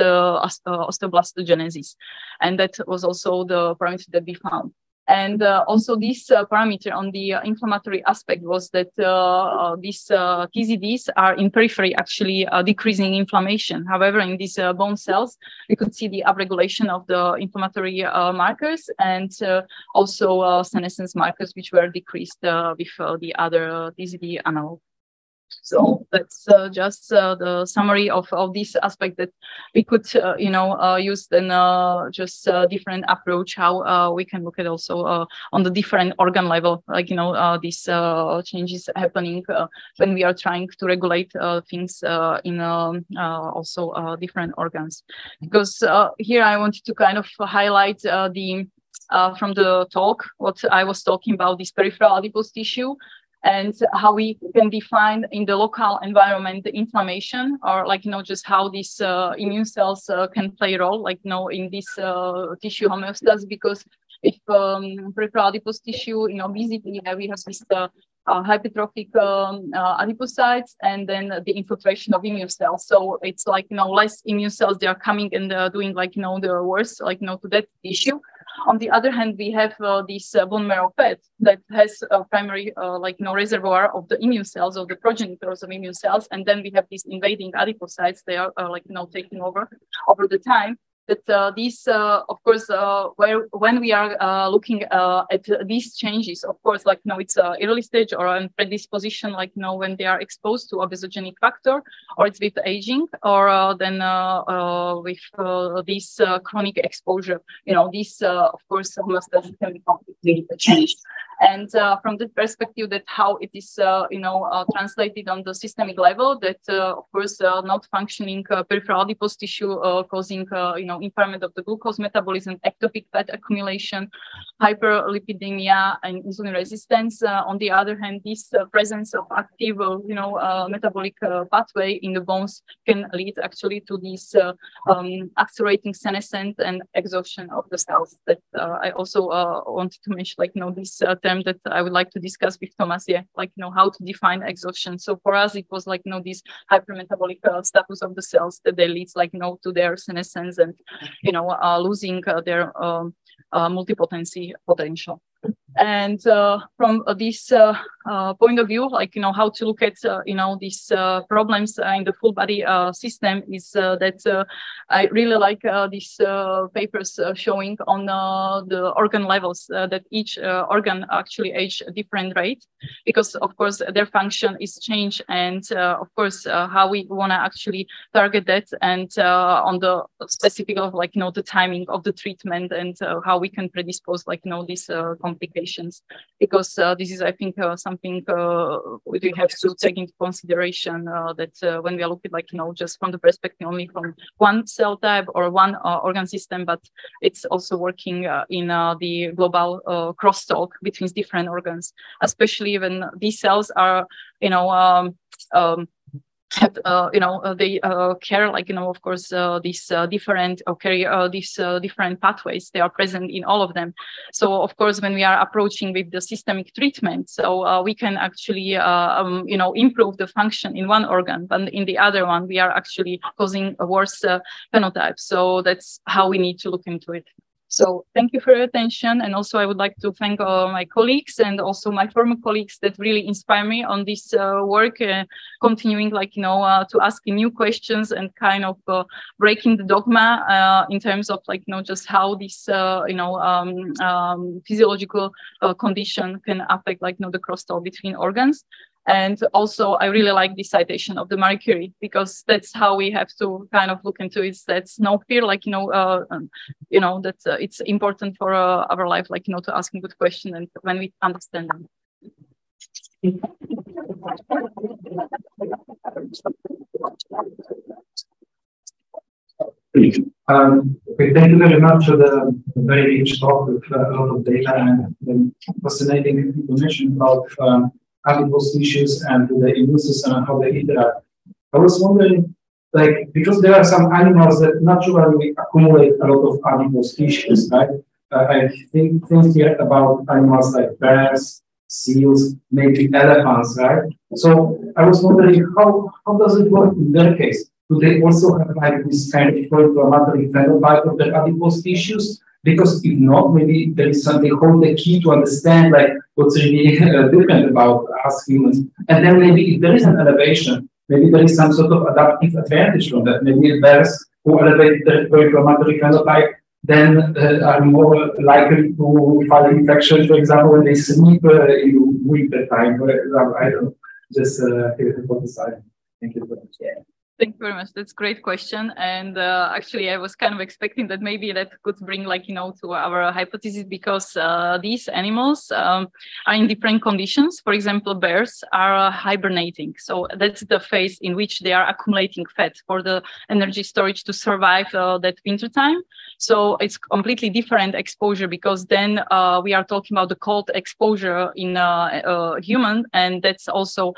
osteoblastogenesis. And that was also the parameter that we found. And uh, also this uh, parameter on the uh, inflammatory aspect was that uh, uh these uh, TZDs are in periphery actually uh, decreasing inflammation. However, in these bone cells, we could see the upregulation of the inflammatory markers and also senescence markers, which were decreased with the other TZD analog. So that's uh, just uh, the summary of, of this aspect that we could, uh, you know, uh, use then uh, just a different approach how uh, we can look at also on the different organ level, like, you know, these changes happening when we are trying to regulate things in um, also different organs. Because here I wanted to kind of highlight the uh, from the talk, what I was talking about, this peripheral adipose tissue, and how we can define in the local environment the inflammation or like you know just how these uh, immune cells uh, can play a role like you know in this uh, tissue homeostasis because if um, peripheral adipose tissue in obesity we have this uh, uh, hypertrophic um, uh, adipocytes and then the infiltration of immune cells. So it's like, you know, less immune cells, they are coming and uh, doing like, you know, the worst, like, you know, to that tissue. On the other hand, we have uh, this uh, bone marrow fat that has a primary, uh, like, you know, reservoir of the immune cells, of the progenitors of immune cells. And then we have these invading adipocytes. They are, like, you know, taking over over the time that uh, these, uh, of course, uh, where when we are uh, looking uh, at these changes, of course, like you know, it's a early stage or a predisposition, like you when they are exposed to obesogenic factor, or it's with aging, or uh, then with this chronic exposure. You know, this, of course, homeostasis can be completely changed. And from the perspective that how it is, you know, translated on the systemic level, that of course, not functioning peripheral adipose tissue causing, you know, impairment of the glucose metabolism, ectopic fat accumulation, hyperlipidemia, and insulin resistance. Uh, on the other hand, this uh, presence of active, uh, you know, uh, metabolic uh, pathway in the bones can lead actually to this uh, um, accelerating senescence and exhaustion of the cells. That I also wanted to mention, like, you know, this term that I would like to discuss with Thomas, yeah, like, you know, how to define exhaustion. So for us, it was like, you know, this hypermetabolic status of the cells that they leads, like, you know, to their senescence and you know, uh, losing uh, their um, uh, multipotency potential. And uh, from uh, this uh, point of view, like, you know, how to look at, uh, you know, these uh, problems in the full body uh, system is that I really like these papers showing on the organ levels that each organ actually age a different rate because of course their function is changed and of course how we want to actually target that and on the specific of like, you know, the timing of the treatment and how we can predispose like, you know, these complications because uh, this is, I think, uh, something uh, we have to take into consideration that when we are looking like, you know, just from the perspective only from one cell type or one organ system, but it's also working in the global crosstalk between different organs, especially when these cells are, you know, um, um, have uh, you know uh, they uh, care like you know of course uh, these uh, different or carry uh, these different pathways they are present in all of them. So of course when we are approaching with the systemic treatment so we can actually um, you know improve the function in one organ but in the other one we are actually causing a worse phenotype. So that's how we need to look into it so thank you for your attention. And also I would like to thank uh, my colleagues and also my former colleagues that really inspire me on this uh, work, uh, continuing like, you know, uh, to ask new questions and kind of uh, breaking the dogma uh, in terms of like, you know, just how this, you know, um, um, physiological condition can affect like, you know, the crosstalk between organs. And also, I really like the citation of the Marie Curie because that's how we have to kind of look into it. That's no fear, like you know, uh, um, you know that uh, it's important for uh, our life, like you know, to asking good questions and when we understand them. Um, okay, thank you very much for the very rich talk with uh, a lot of data and fascinating information about um, adipose tissues and the immune system and how they interact. I was wondering, like, because there are some animals that naturally accumulate a lot of adipose tissues, right? Uh, I think think here about animals like bears, seals, maybe elephants, right? So I was wondering how how does it work in their case? Do they also have like this kind of inflammatory phenotype of the adipose tissues? Because if not, maybe there is something hold the key to understand like what's really *laughs* uh, different about us humans. And then maybe if there is an elevation, maybe there is some sort of adaptive advantage from that. Maybe bears who elevate the inflammatory phenotype then uh, are more likely to fight infection, for example, when they sleep uh, in winter time. I don't know, just uh, hypothesizing. Thank you very much. Yeah. Thank you very much. That's a great question. And uh, actually, I was kind of expecting that maybe that could bring, like, you know, to our hypothesis because uh, these animals um, are in different conditions. For example, bears are uh, hibernating. So that's the phase in which they are accumulating fat for the energy storage to survive uh, that winter time. So it's completely different exposure because then uh, we are talking about the cold exposure in uh, human. And that's also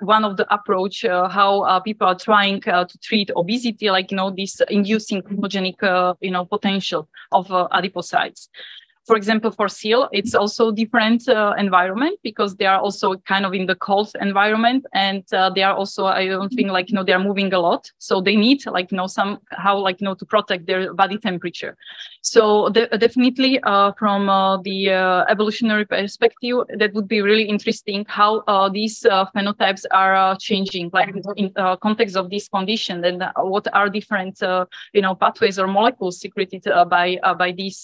one of the approach how people are trying to treat obesity, like, you know, this inducing chronogenic, uh, you know, potential of uh, adipocytes for example, for seal, it's also different uh, environment because they are also kind of in the cold environment, and uh, they are also, I don't think, like you know, they are moving a lot, so they need like you know somehow like you know to protect their body temperature. So de definitely, uh, from uh, the uh, evolutionary perspective, that would be really interesting how uh, these phenotypes are changing, like in context of this condition, and what are different you know pathways or molecules secreted by by these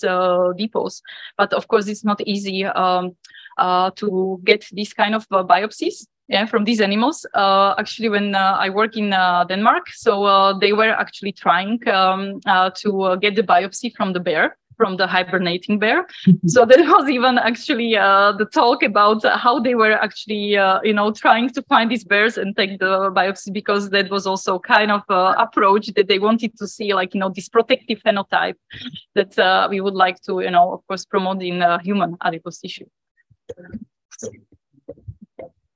depots. But of course, it's not easy um, uh, to get these kind of uh, biopsies yeah, from these animals. Uh, actually, when uh, I work in uh, Denmark, so uh, they were actually trying um, to get the biopsy from the bear from the hibernating bear. so there was even actually uh, the talk about how they were actually, uh, you know, trying to find these bears and take the biopsy because that was also kind of uh, approach that they wanted to see, like, you know, this protective phenotype that uh, we would like to, you know, of course, promote in uh, human adipose tissue.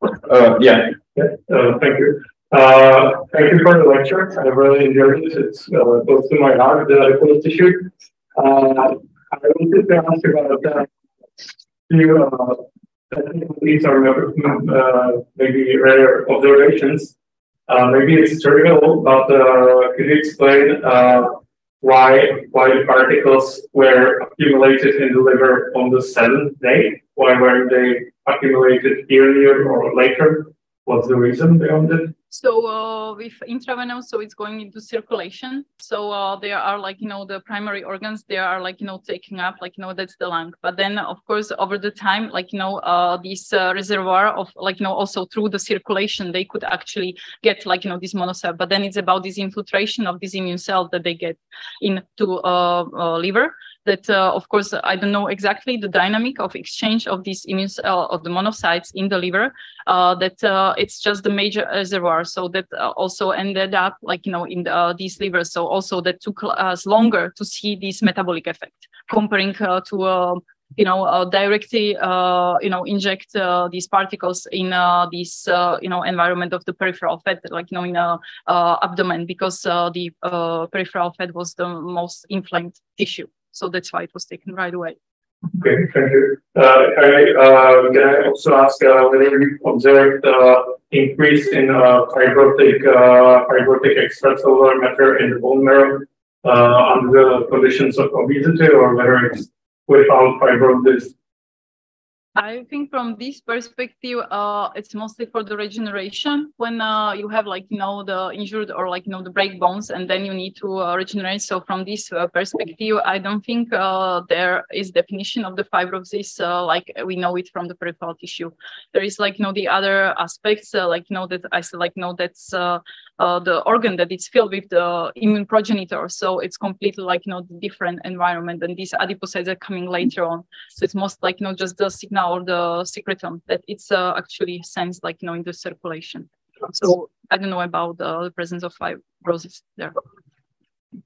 Uh, yeah, thank you. thank you for the lecture. I really enjoyed it. It's close to my heart, the adipose tissue. Uh, I wanted to ask about uh, few uh, technicalities or uh, maybe rare observations. Uh, maybe it's trivial, but uh, could you explain uh, why why the particles were accumulated in the liver on the seventh day? Why weren't they accumulated earlier or later? What's the reason behind it? So uh, with intravenous, so it's going into circulation. So uh, there are like, you know, the primary organs, they are like, you know, taking up, like, you know, that's the lung. But then, of course, over the time, like, you know, uh, this uh, reservoir of like, you know, also through the circulation, they could actually get like, you know, this monocyte. But then it's about this infiltration of this immune cell that they get into uh, uh, liver that, uh, of course, I don't know exactly the dynamic of exchange of these immune cell of the monocytes in the liver, uh, that uh, it's just the major reservoir. So that uh, also ended up like, you know, in the, uh, these livers. So also that took us longer to see this metabolic effect comparing uh, to you know, uh, directly, uh, you know, inject uh, these particles in this, you know, environment of the peripheral fat, like, you know, in a abdomen, because the peripheral fat was the most inflamed tissue. So that's why it was taken right away. Okay, thank you. Uh, can, I, uh, can I also ask uh, whether you observed uh, increase in uh, fibrotic uh, fibrotic extracellular matter in the bone marrow under the conditions of obesity, or whether it's without fibrosis I think from this perspective, uh, it's mostly for the regeneration when uh, you have like, you know, the injured or like, you know, the break bones and then you need to uh, regenerate. So from this uh, perspective, I don't think uh, there is definition of the fibrosis uh, like we know it from the peripheral tissue. There is like, you know, the other aspects like, you know, that I said like, you know, that's the organ that it's filled with the immune progenitor. So it's completely like, you know, different environment and these adipocytes are coming later on. So it's most like, you know, just the signal or the secretome that it's uh, actually sensed like, you know, in the circulation. So I don't know about uh, the presence of fibrosis there.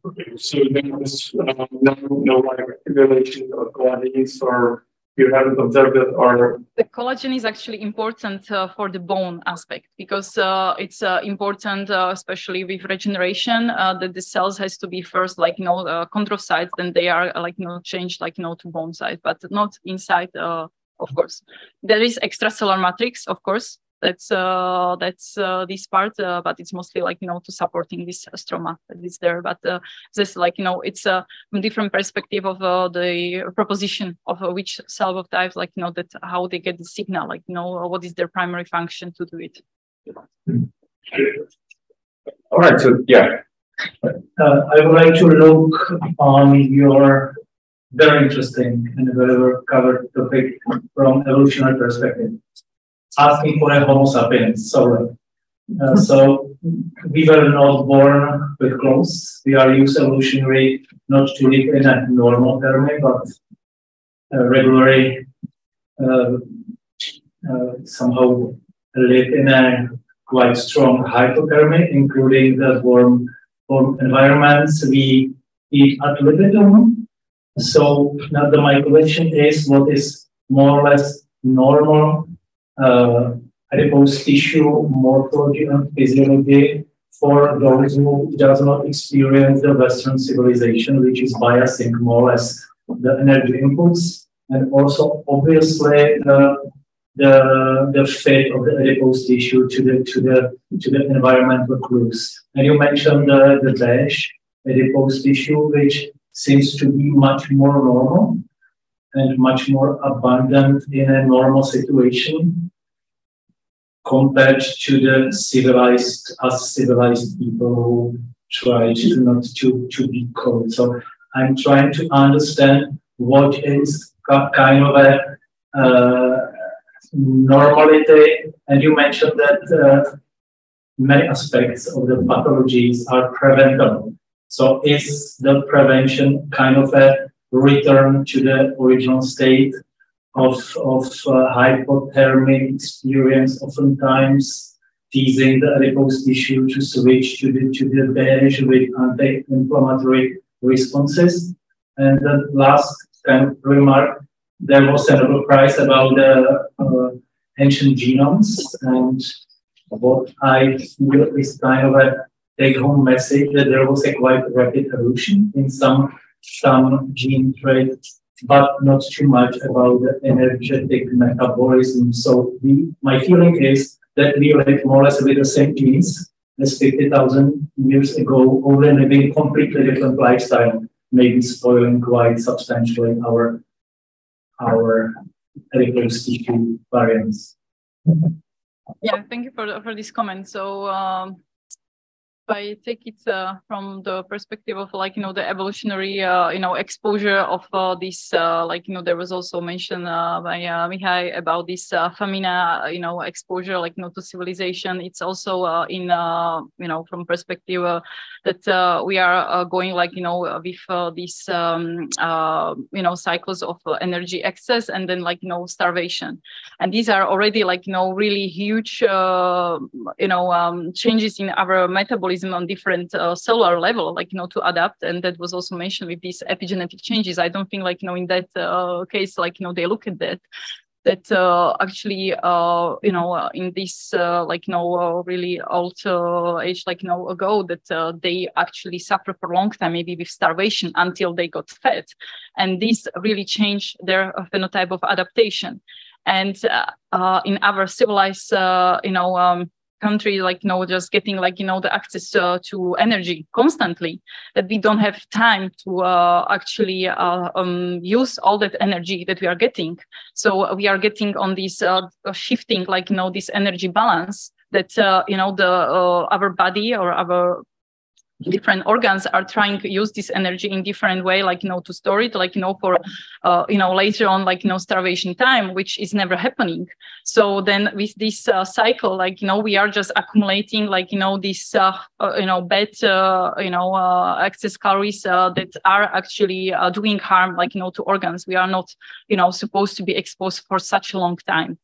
Okay, so there's uh, no, no like accumulation of collagens or you haven't observed it or the collagen is actually important uh, for the bone aspect because uh, it's uh, important uh, especially with regeneration uh, that the cells has to be first like you know uh, chondrocytes then they are like you know changed like you know to bone side but not inside of course there is extracellular matrix of course that's uh, that's uh, this part, uh, but it's mostly like you know to supporting this stroma that is there. But uh, this like you know it's a different perspective of uh, the proposition of uh, which cell of types like you know that how they get the signal, like you know what is their primary function to do it. All right, so yeah. I would like to look on your very interesting and very well covered topic from evolutionary perspective asking for a Homo sapiens. Sorry. Uh, so we were not born with clothes. We are used evolutionary not to live in a normal therme, but regularly uh, uh, somehow live in a quite strong hypothermy, including the warm, warm environments. We eat ad libitum. So now the, my question is, what is more or less normal uh, adipose tissue morphology and physiology for those who does not experience the Western civilization, which is biasing more or less the energy inputs, and also obviously the the the fit of the adipose tissue to the to the to the environmental clues. And you mentioned the, the dash adipose tissue, which seems to be much more normal and much more abundant in a normal situation compared to the civilized, us civilized people who try to not to, to be cold. So I'm trying to understand what is kind of a uh, normality. And you mentioned that uh, many aspects of the pathologies are preventable. So is the prevention kind of a return to the original state of, of uh, hypothermic experience, oftentimes teasing the adipose tissue to switch to the, to the beige with anti-inflammatory responses. And the last kind of remark, there was a Nobel Prize about the uh, ancient genomes and what I feel is kind of a take-home message that there was a quite rapid evolution in some some gene traits, but not too much about the energetic metabolism. So we, my feeling is that we live more or less with the same genes as 50,000 years ago, only living completely different lifestyle, maybe spoiling quite substantially our our adipose tissue variants. Yeah, thank you for for this comment. So um, I take it uh, from the perspective of like you know the evolutionary uh, you know exposure of uh, this uh, like you know there was also mentioned uh, by uh, Mihai about this uh, Femina you know exposure like you know to civilization. It's also in you know from perspective that we are going like you know with these um, you know cycles of energy excess and then like you know starvation, and these are already like you know really huge you know um, changes in our metabolism on different uh, cellular level, like, you know, to adapt. And that was also mentioned with these epigenetic changes. I don't think like, you know, in that uh, case, like, you know, they look at that that uh, actually uh, you know uh, in this uh, like you know uh, really old uh, age like you know ago that they actually suffer for a long time maybe with starvation until they got fed and this really changed their phenotype of adaptation and in our civilized you know um, country like you know just getting like you know the access uh, to energy constantly that we don't have time to uh, actually uh, um, use all that energy that we are getting. So we are getting on this uh, shifting like you know this energy balance that uh, you know the uh, our body or our different organs are trying to use this energy in different way like you know to store it like you know for uh, you know later on like you know starvation time which is never happening so then with this uh, cycle like you know we are just accumulating like you know this uh, uh you know bad uh, you know uh, excess calories that are actually doing harm like you know to organs we are not you know supposed to be exposed for such a long time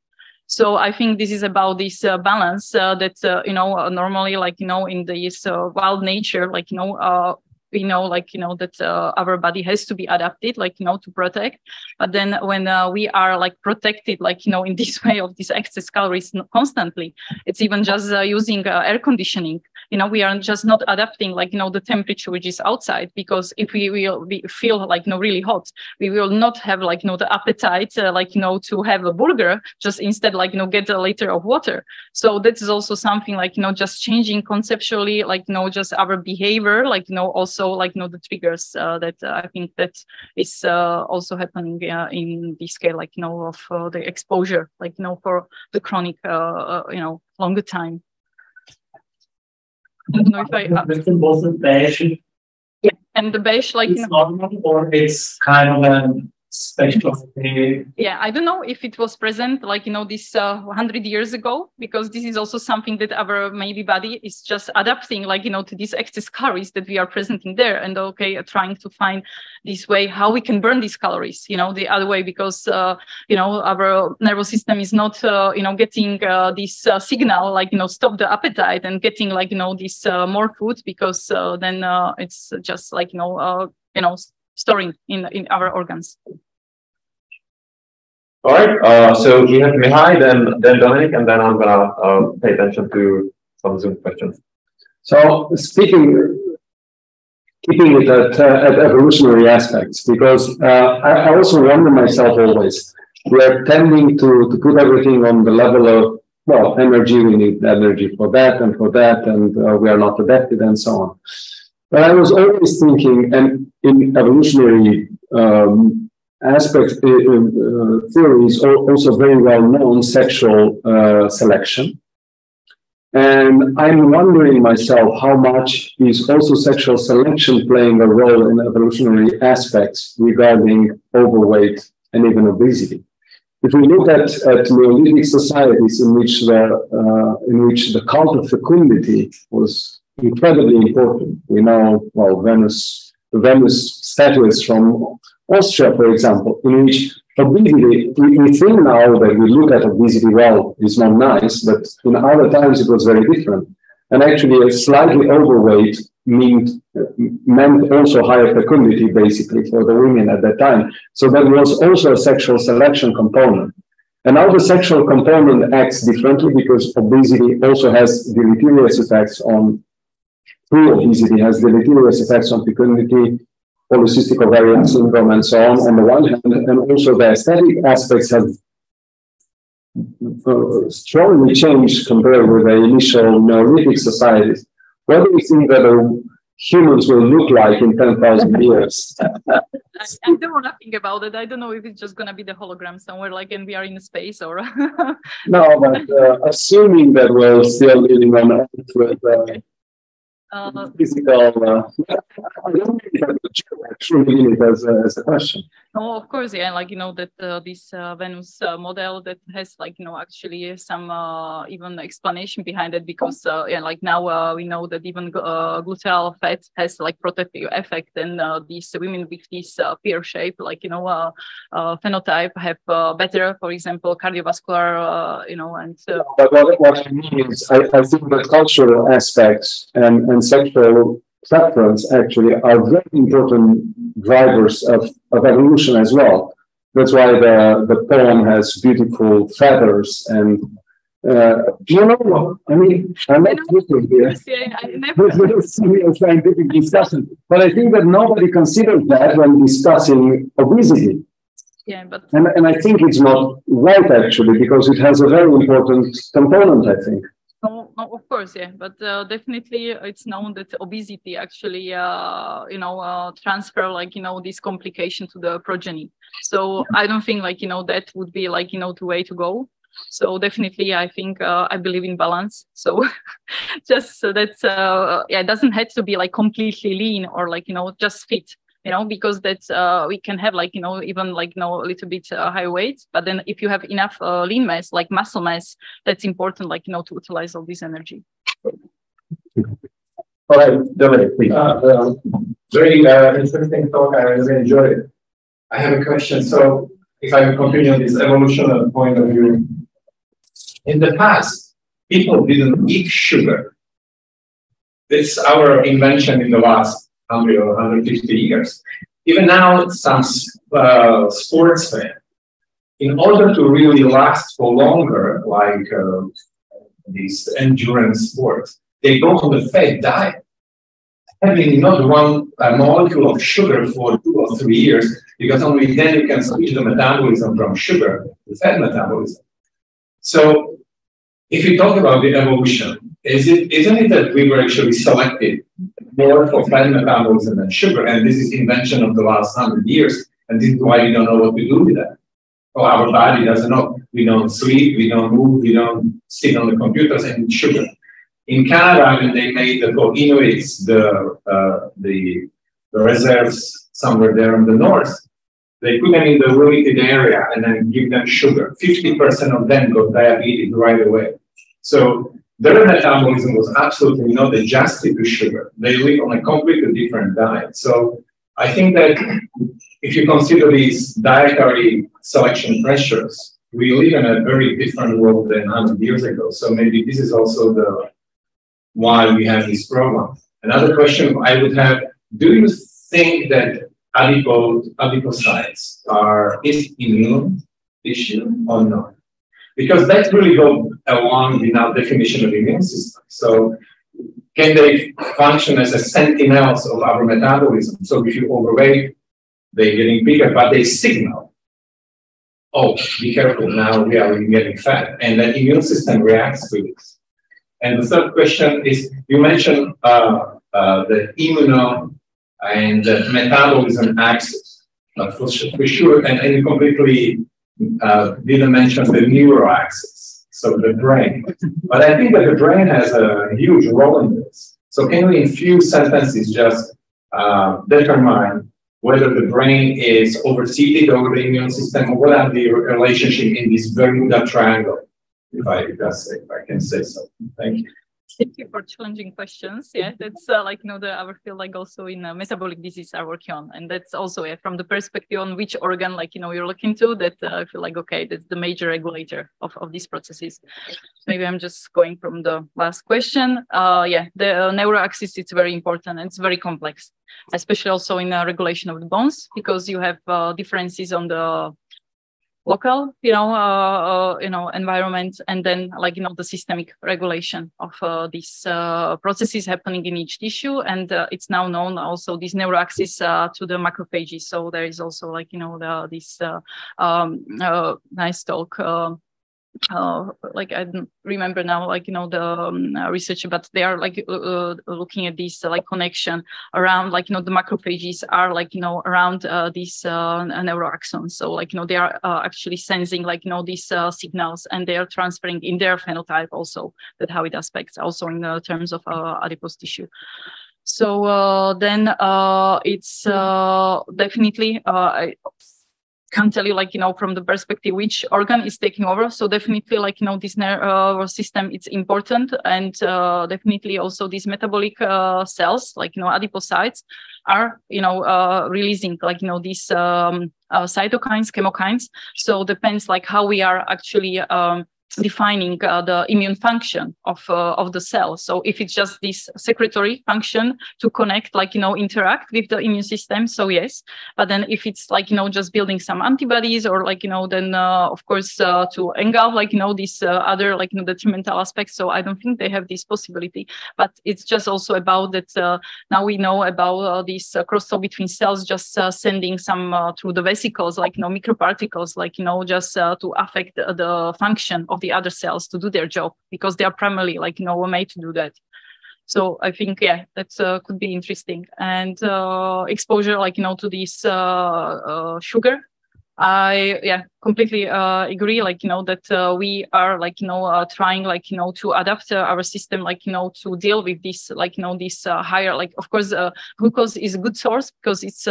so I think this is about this uh, balance uh, that uh, you know uh, normally like you know in this uh, wild nature like you know uh, we know like you know that our body has to be adapted like you know to protect. But then when we are like protected like you know in this *laughs* way of these excess calories constantly it's even just using air conditioning you know we are just not adapting like you know the temperature which is outside because if we will be, feel like you know really hot we will not have like you know the appetite uh, like you know to have a burger just instead like you know get a liter of water so that is also something like you know just changing conceptually like you know just our behavior like you know also like you know the triggers uh, that uh, i think that is uh, also happening uh, in the scale like you know of uh, the exposure like you know for the chronic you know longer time don't know if I. Uh, yeah, and the beige, like it's normal or it's kind of a yeah i don't know if it was present like you know this uh, 100 years ago because this is also something that our maybe body is just adapting like you know to these excess calories that we are presenting there and okay uh, trying to find this way how we can burn these calories you know the other way because uh, you know our nervous system is not uh, you know getting uh, this uh, signal like you know stop the appetite and getting like you know this more food because then it's just like you know you know storing in, in our organs. All right. Uh, so we have Mihai, then then Dominic, and then I'm gonna uh, pay attention to some Zoom questions. So speaking, keeping it at, uh, evolutionary aspects, because uh, I, I, also wonder myself always, we are tending to, to put everything on the level of, well, energy, we need energy for that and for that, and uh, we are not adapted and so on. But I was always thinking, and in evolutionary um, aspects, uh, uh, theories also very well known sexual uh, selection. And I'm wondering myself how much is also sexual selection playing a role in evolutionary aspects regarding overweight and even obesity. If we look at, at Neolithic societies in which the uh, in which the cult of fecundity was incredibly important. We know, well, Venus, the Venus statues from Austria, for example, in which obesity, we, think now that we look at obesity, well, it's not nice, but in other times it was very different. And actually, a slightly overweight meant, meant also higher fecundity, basically, for the women at that time. So that was also a sexual selection component. And now the sexual component acts differently because obesity also has deleterious effects on pre-obesity has deleterious effects on fecundity, polycystic ovarian syndrome, and so on, on the one hand, and also the aesthetic aspects have uh, strongly changed compared with the initial Neolithic societies. What do you think that humans will look like in 10,000 years? I, *laughs* I don't want to think about it. I don't know if it's just going to be the hologram somewhere, like, and we are in space or. *laughs* no, but uh, assuming that we're still living on Earth with. Uh, uh, physical. Uh, *laughs* I don't actually as a, as a question. No, of course, yeah. Like you know that uh, this uh, Venus uh, model that has like you know actually some uh, even explanation behind it because uh, yeah, like now uh, we know that even uh, gluteal fat has like protective effect, and uh, these women with this uh, pear shape, like you know, uh, uh, phenotype have uh, better, for example, cardiovascular, uh, you know, and. But what, what I mean is, I, I think the cultural aspects and and sexual preference actually are very important drivers of, of evolution as well. That's why the, the poem has beautiful feathers and uh, you know, I mean, I'm not looking here. This is a scientific discussion, but I think that nobody considers that when discussing obesity. Yeah, but and, and I think it's not right actually because it has a very important component. I think. No, of course, yeah, but uh, definitely it's known that obesity actually, uh, you know, uh, transfer like you know this complication to the progeny. So I don't think like you know that would be like you know the way to go. So definitely, I think uh, I believe in balance. So *laughs* just so that's uh, yeah, it doesn't have to be like completely lean or like you know just fit you know, because that uh, we can have like, you know, even like, you know, a little bit uh, high weight, but then if you have enough uh, lean mass, like muscle mass, that's important, like, you know, to utilize all this energy. All right, Dominic, please. Uh, very uh, interesting talk. I really enjoyed it. I have a question. So if I continue on this evolutionary point of view, in the past, people didn't eat sugar. It's our invention in the last 100 or 150 years. Even now, some uh, sportsmen, in order to really last for longer, like uh, these endurance sports, they go on the fat diet. Having not one molecule of sugar for two or three years, because only then you can switch the metabolism from sugar to fat metabolism. So if you talk about the evolution, is it isn't it that we were actually selected more for fat metabolism than sugar? And this is invention of the last hundred years, and this is why we don't know what to do with that. Well, our body doesn't know. We don't sleep, we don't move, we don't sit on the computers and sugar. In Canada, when they made the for Inuits the, uh, the, the reserves somewhere there in the north, they put them in the related area and then give them sugar. 50% of them got diabetes right away. So their metabolism was absolutely not adjusted to sugar. They live on a completely different diet. So I think that if you consider these dietary selection pressures, we live in a very different world than 100 years ago. So maybe this is also the why we have this problem. Another question I would have, do you think that adipose, adipocytes are is immune tissue or not? Because that really goes along with our definition of immune system. So can they function as a sentinels of our metabolism? So if you overweight, they're getting bigger, but they signal, oh, be careful, now we are getting fat. And the immune system reacts to this. And the third question is, you mentioned uh, uh, the immuno and the metabolism axis. But for, for sure, and, and completely uh, didn't mention the neuro axis, so the brain. But I think that the brain has a huge role in this. So can we in few sentences just uh, determine whether the brain is overseated over the immune system, or what are the relationship in this Bermuda Triangle, if I, if I can say so. Thank you. Thank you for challenging questions. Yeah, that's uh, like you know the our field like also in uh, metabolic disease are working on, and that's also yeah, from the perspective on which organ like you know you're looking to. That uh, I feel like okay, that's the major regulator of of these processes. Maybe I'm just going from the last question. Uh, yeah, the uh, neuroaxis it's very important and it's very complex, especially also in the regulation of the bones because you have uh, differences on the local, you know, uh, uh, you know, environment, and then like you know the systemic regulation of uh, these uh, processes happening in each tissue, and uh, it's now known also this neuroaxis uh, to the macrophages. So there is also like you know the this um, nice talk uh, like I remember now, like you know the um, uh, research, but they are like uh, uh looking at this uh, like connection around like you know the macrophages are like you know around these neuroaxons. So like you know they are actually sensing like you know these signals and they are transferring in their phenotype also that how it aspects also in terms of adipose tissue. So then it's definitely can't tell you like you know from the perspective which organ is taking over. So definitely like you know this nerve uh, system it's important. And uh, definitely also these metabolic uh, cells like you know adipocytes are you know uh, releasing like you know these um, uh, cytokines chemokines. So depends like how we are actually um, defining uh, the immune function of uh, of the cell. So if it's just this secretory function to connect like you know interact with the immune system so yes. But then if it's like you know just building some antibodies or like you know then uh, of course uh, to engulf like you know these uh, other like you know detrimental aspects. So i don't think they have this possibility. But it's just also about that uh, now we know about this crosstalk between cells just sending some through the vesicles like you know microparticles like you know just to affect the function of the other cells to do their job because they are primarily like you know made to do that. So i think yeah that uh, could be interesting. And uh, exposure like you know to this uh, uh sugar I yeah completely uh, agree. Like you know that uh, we are like you know uh, trying like you know to adapt uh, our system like you know to deal with this like you know this uh, higher like of course uh, glucose is a good source because it's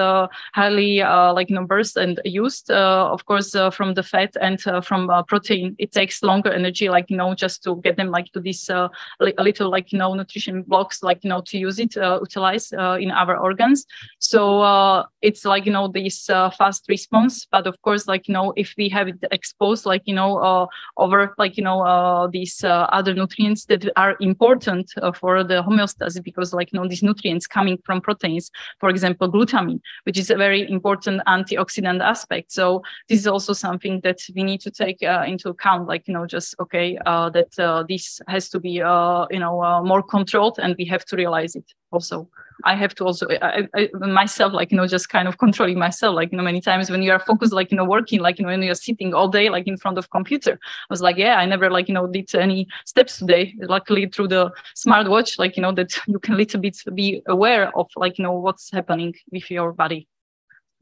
highly like burst and used. of course from the fat and from protein it takes longer energy like you know just to get them like to this a little like you know nutrition blocks like you know to use it utilize in our organs. So it's like you know this fast response, but of of course, like, you know, if we have it exposed, like, you know, uh, over like, you know, uh, these uh, other nutrients that are important uh, for the homeostasis, because like, you know, these nutrients coming from proteins, for example, glutamine, which is a very important antioxidant aspect. So this is also something that we need to take uh, into account, like, you know, just, okay, uh, that this has to be, you know, more controlled and we have to realize it also. I have to also I, I, myself like you know just kind of controlling myself like you know many times when you are focused like you know working like you know when you're sitting all day like in front of computer I was like yeah I never like you know did any steps today luckily through the smartwatch like you know that *laughs* you can little bit be aware of like you know what's happening with your body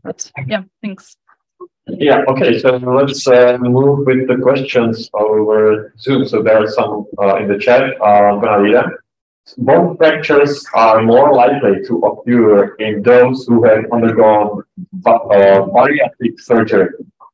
but yeah thanks yeah, okay, so let's uh, move with the questions over Zoom. So there are some uh, in the chat. Uh, I'm gonna read them. Bone fractures are more likely to occur in those who have undergone uh, bariatric surgery.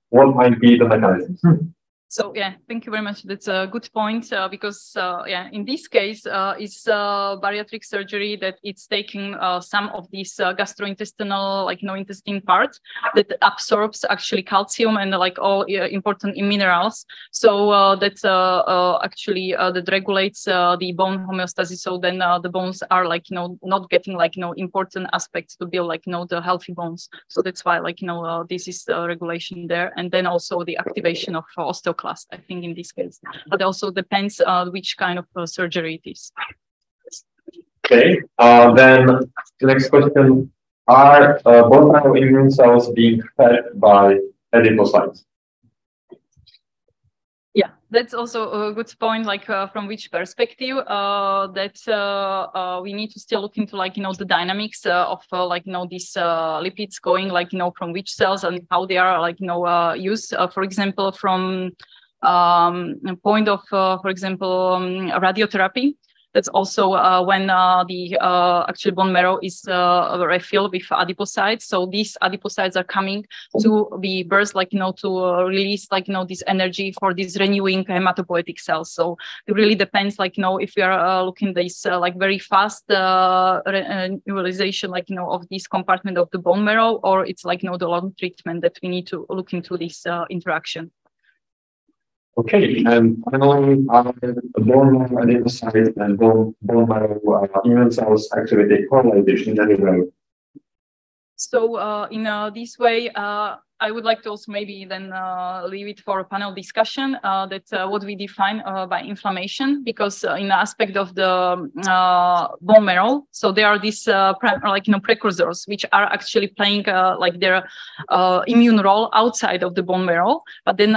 What might be the mechanism? So yeah, thank you very much. That's a good point uh, because uh, yeah, in this case, uh, it's uh, bariatric surgery that it's taking uh, some of these uh, gastrointestinal, like you know, intestine part that absorbs actually calcium and like all important minerals. So that actually that regulates the bone homeostasis. So then the bones are like you know not getting like you know important aspects to build like you know the healthy bones. So that's why like you know this is regulation there, and then also the activation of osteoclast class, I think, in this case. But also depends uh, which kind of uh, surgery it is. Okay, uh, then the next question, are uh, marrow immune cells being fed by adipocytes? That's also a good point like uh, from which perspective uh, that uh, uh we need to still look into like you know the dynamics uh, of uh, like you know these lipids going like you know from which cells and how they are like you know used. For example from um, point of for example um, radiotherapy that's also uh, when uh, the uh, actual bone marrow is uh, refilled with adipocytes. So these adipocytes are coming to be burst, like you know, to uh, release like you know this energy for these renewing hematopoietic cells. So it really depends, like you know, if we are uh, looking this like very fast renewalization, like you know, of this compartment of the bone marrow, or it's like you know the long treatment that we need to look into this interaction. Okay, and finally, uh, marrow adipocytes and marrow uh, immune cells actually they correlate in any way. So uh, in uh, this way, uh, I would like to also maybe then uh, leave it for a panel discussion uh, that uh, what we define uh, by inflammation, because uh, in the aspect of the uh, bone marrow, so there are these like you know precursors which are actually playing like their immune role outside of the bone marrow, but then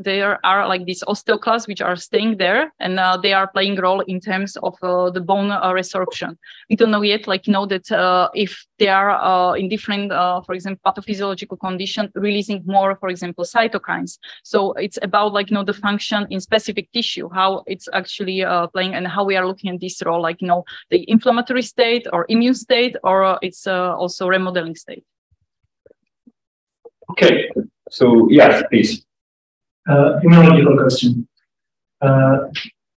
there are like these osteoclasts which are staying there and they are playing role in terms of the bone resorption. We don't know yet, like you know that if they are in different, for example, pathophysiological conditions releasing more, for example, cytokines. So it's about like, you know, the function in specific tissue, how it's actually uh, playing and how we are looking at this role, like, you know, the inflammatory state or immune state, or uh, it's uh, also remodeling state. Okay, so yes, please. Uh, immunological question. Uh,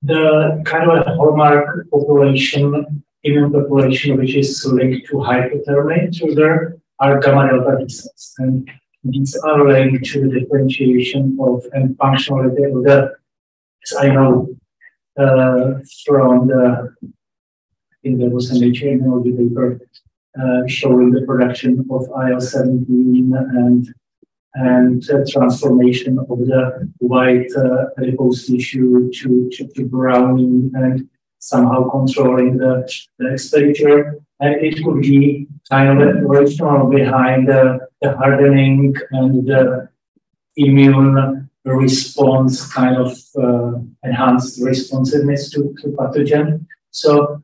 the kind of a hallmark population, immune population, which is linked to hyperthermia, hypothermia disorder, are gamma delta T cells. And are linked to the differentiation of and functionality of the, as I know uh, from the, in the was an paper uh, showing the production of IL-17 and and uh, transformation of the white uh, adipose tissue to, to, to browning and somehow controlling the, the expenditure. And it could be kind of rational behind the, the hardening and the immune response, kind of uh, enhanced responsiveness to, to pathogen. So,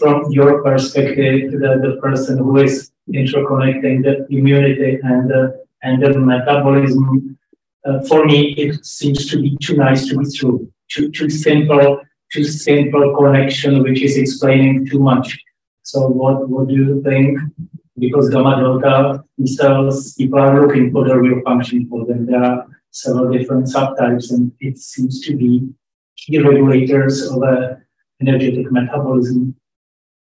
from your perspective, the, the person who is interconnecting the immunity and the, and the metabolism, uh, for me, it seems to be too nice to be true, too, too simple, too simple connection, which is explaining too much. So what, what do you think? Because gamma delta cells, people are looking for the real function for them. There are several different subtypes, and it seems to be key regulators of uh, energetic metabolism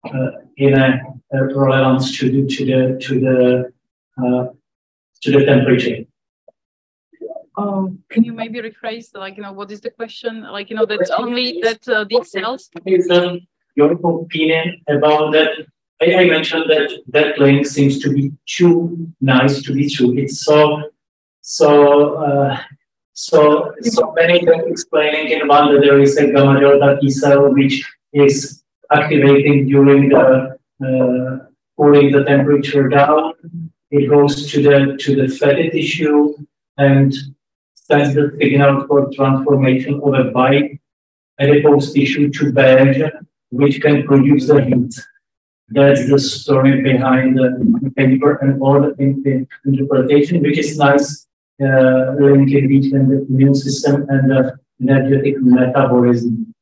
uh, in a, a relevance to the to the to the uh, to the temperature. Um, can you maybe rephrase, like, you know, what is the question? Like, you know, that only that uh, these cells? Your opinion about that? I, I mentioned that that link seems to be too nice to be true. It's so, so, uh, so, so many explaining in one that there is a gamma delta T cell which is activating during the uh, cooling the temperature down. It goes to the to the fatty tissue and sends the signal for transformation of a bite adipose tissue to beige, which can produce the heat. That's the story behind the paper and all the interpretation, which is nice uh, linking between the immune system and the energetic metabolism.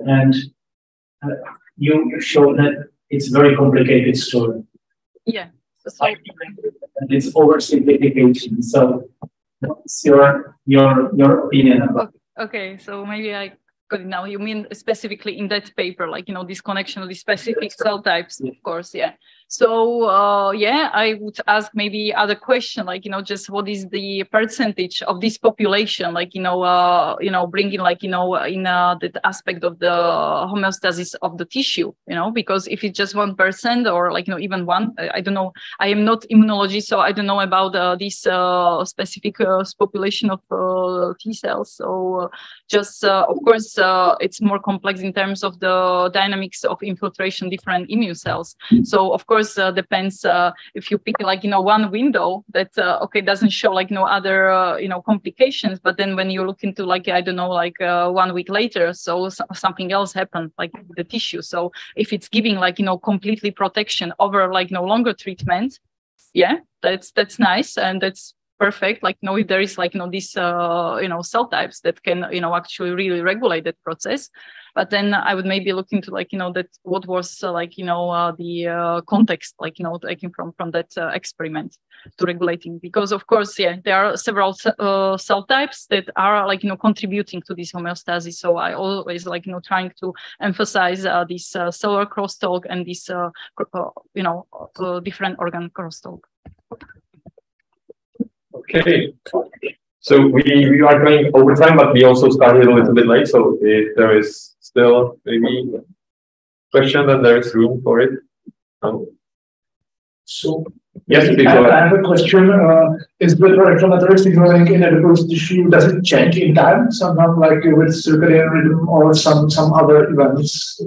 And uh, you, you show that it's a very complicated story. Yeah. And it's oversimplification. So what's your your your opinion about Okay, so maybe I now. You mean specifically in that paper, like you know, this connection of the specific cell types, of course, yeah. So uh, yeah, I would ask maybe other question, like you know, just what is the percentage of this population, like you know, uh, you know, bringing like you know, in uh, the aspect of the homeostasis of the tissue, you know, because if it's just one percent or like you know, even one, I, don't know. I am not immunology, so I don't know about uh, this uh, specific uh, population of uh, T cells. So just of course, it's more complex in terms of the dynamics of infiltration different immune cells. So of course course uh, depends uh, if you pick like you know one window that uh, okay doesn't show like no other you know complications but then when you look into like i don't know like one week later so, so something else happened like the tissue. So if it's giving like you know completely protection over like no longer treatment yeah that's that's nice and that's perfect. Like you know if there is like you know these uh, you know cell types that can you know actually really regulate that process but then I would maybe look into like you know that what was uh, like you know uh, the uh, context like you know taken from from that uh, experiment to regulating because of course yeah there are several uh, cell types that are like you know contributing to this homeostasis. So I always like you know trying to emphasize uh, this cellular crosstalk and this you know different organ crosstalk. Okay. So we, we are going over time, but we also started a little bit late. So if there is still maybe question, then there is room for it. Um, so yes, I, I, have a question. Uh, is the inflammatory signaling in adipose tissue does it change in time somehow, like with circadian rhythm or some some other events?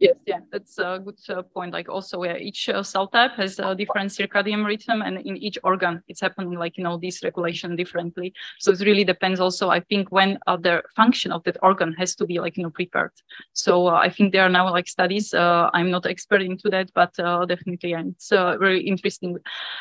Yes, yeah, that's a good uh, point. Like also, each uh, cell type has a different circadian rhythm, and in each organ, it's happening like you know this regulation differently. So it really depends. Also, I think when uh, the function of that organ has to be like you know prepared. So uh, I think there are now like studies. Uh, I'm not expert into that, but uh, definitely, yeah, it's very interesting.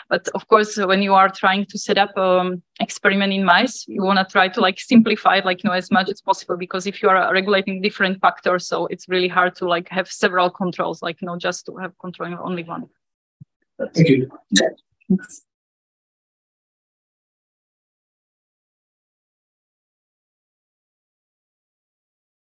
But of course, when you are trying to set up um, experiment in mice, you want to try to like simplify it like you know as much as possible because if you are regulating different factors, so it's really hard to like have several controls, like, you know, just to have control only one. Thank you.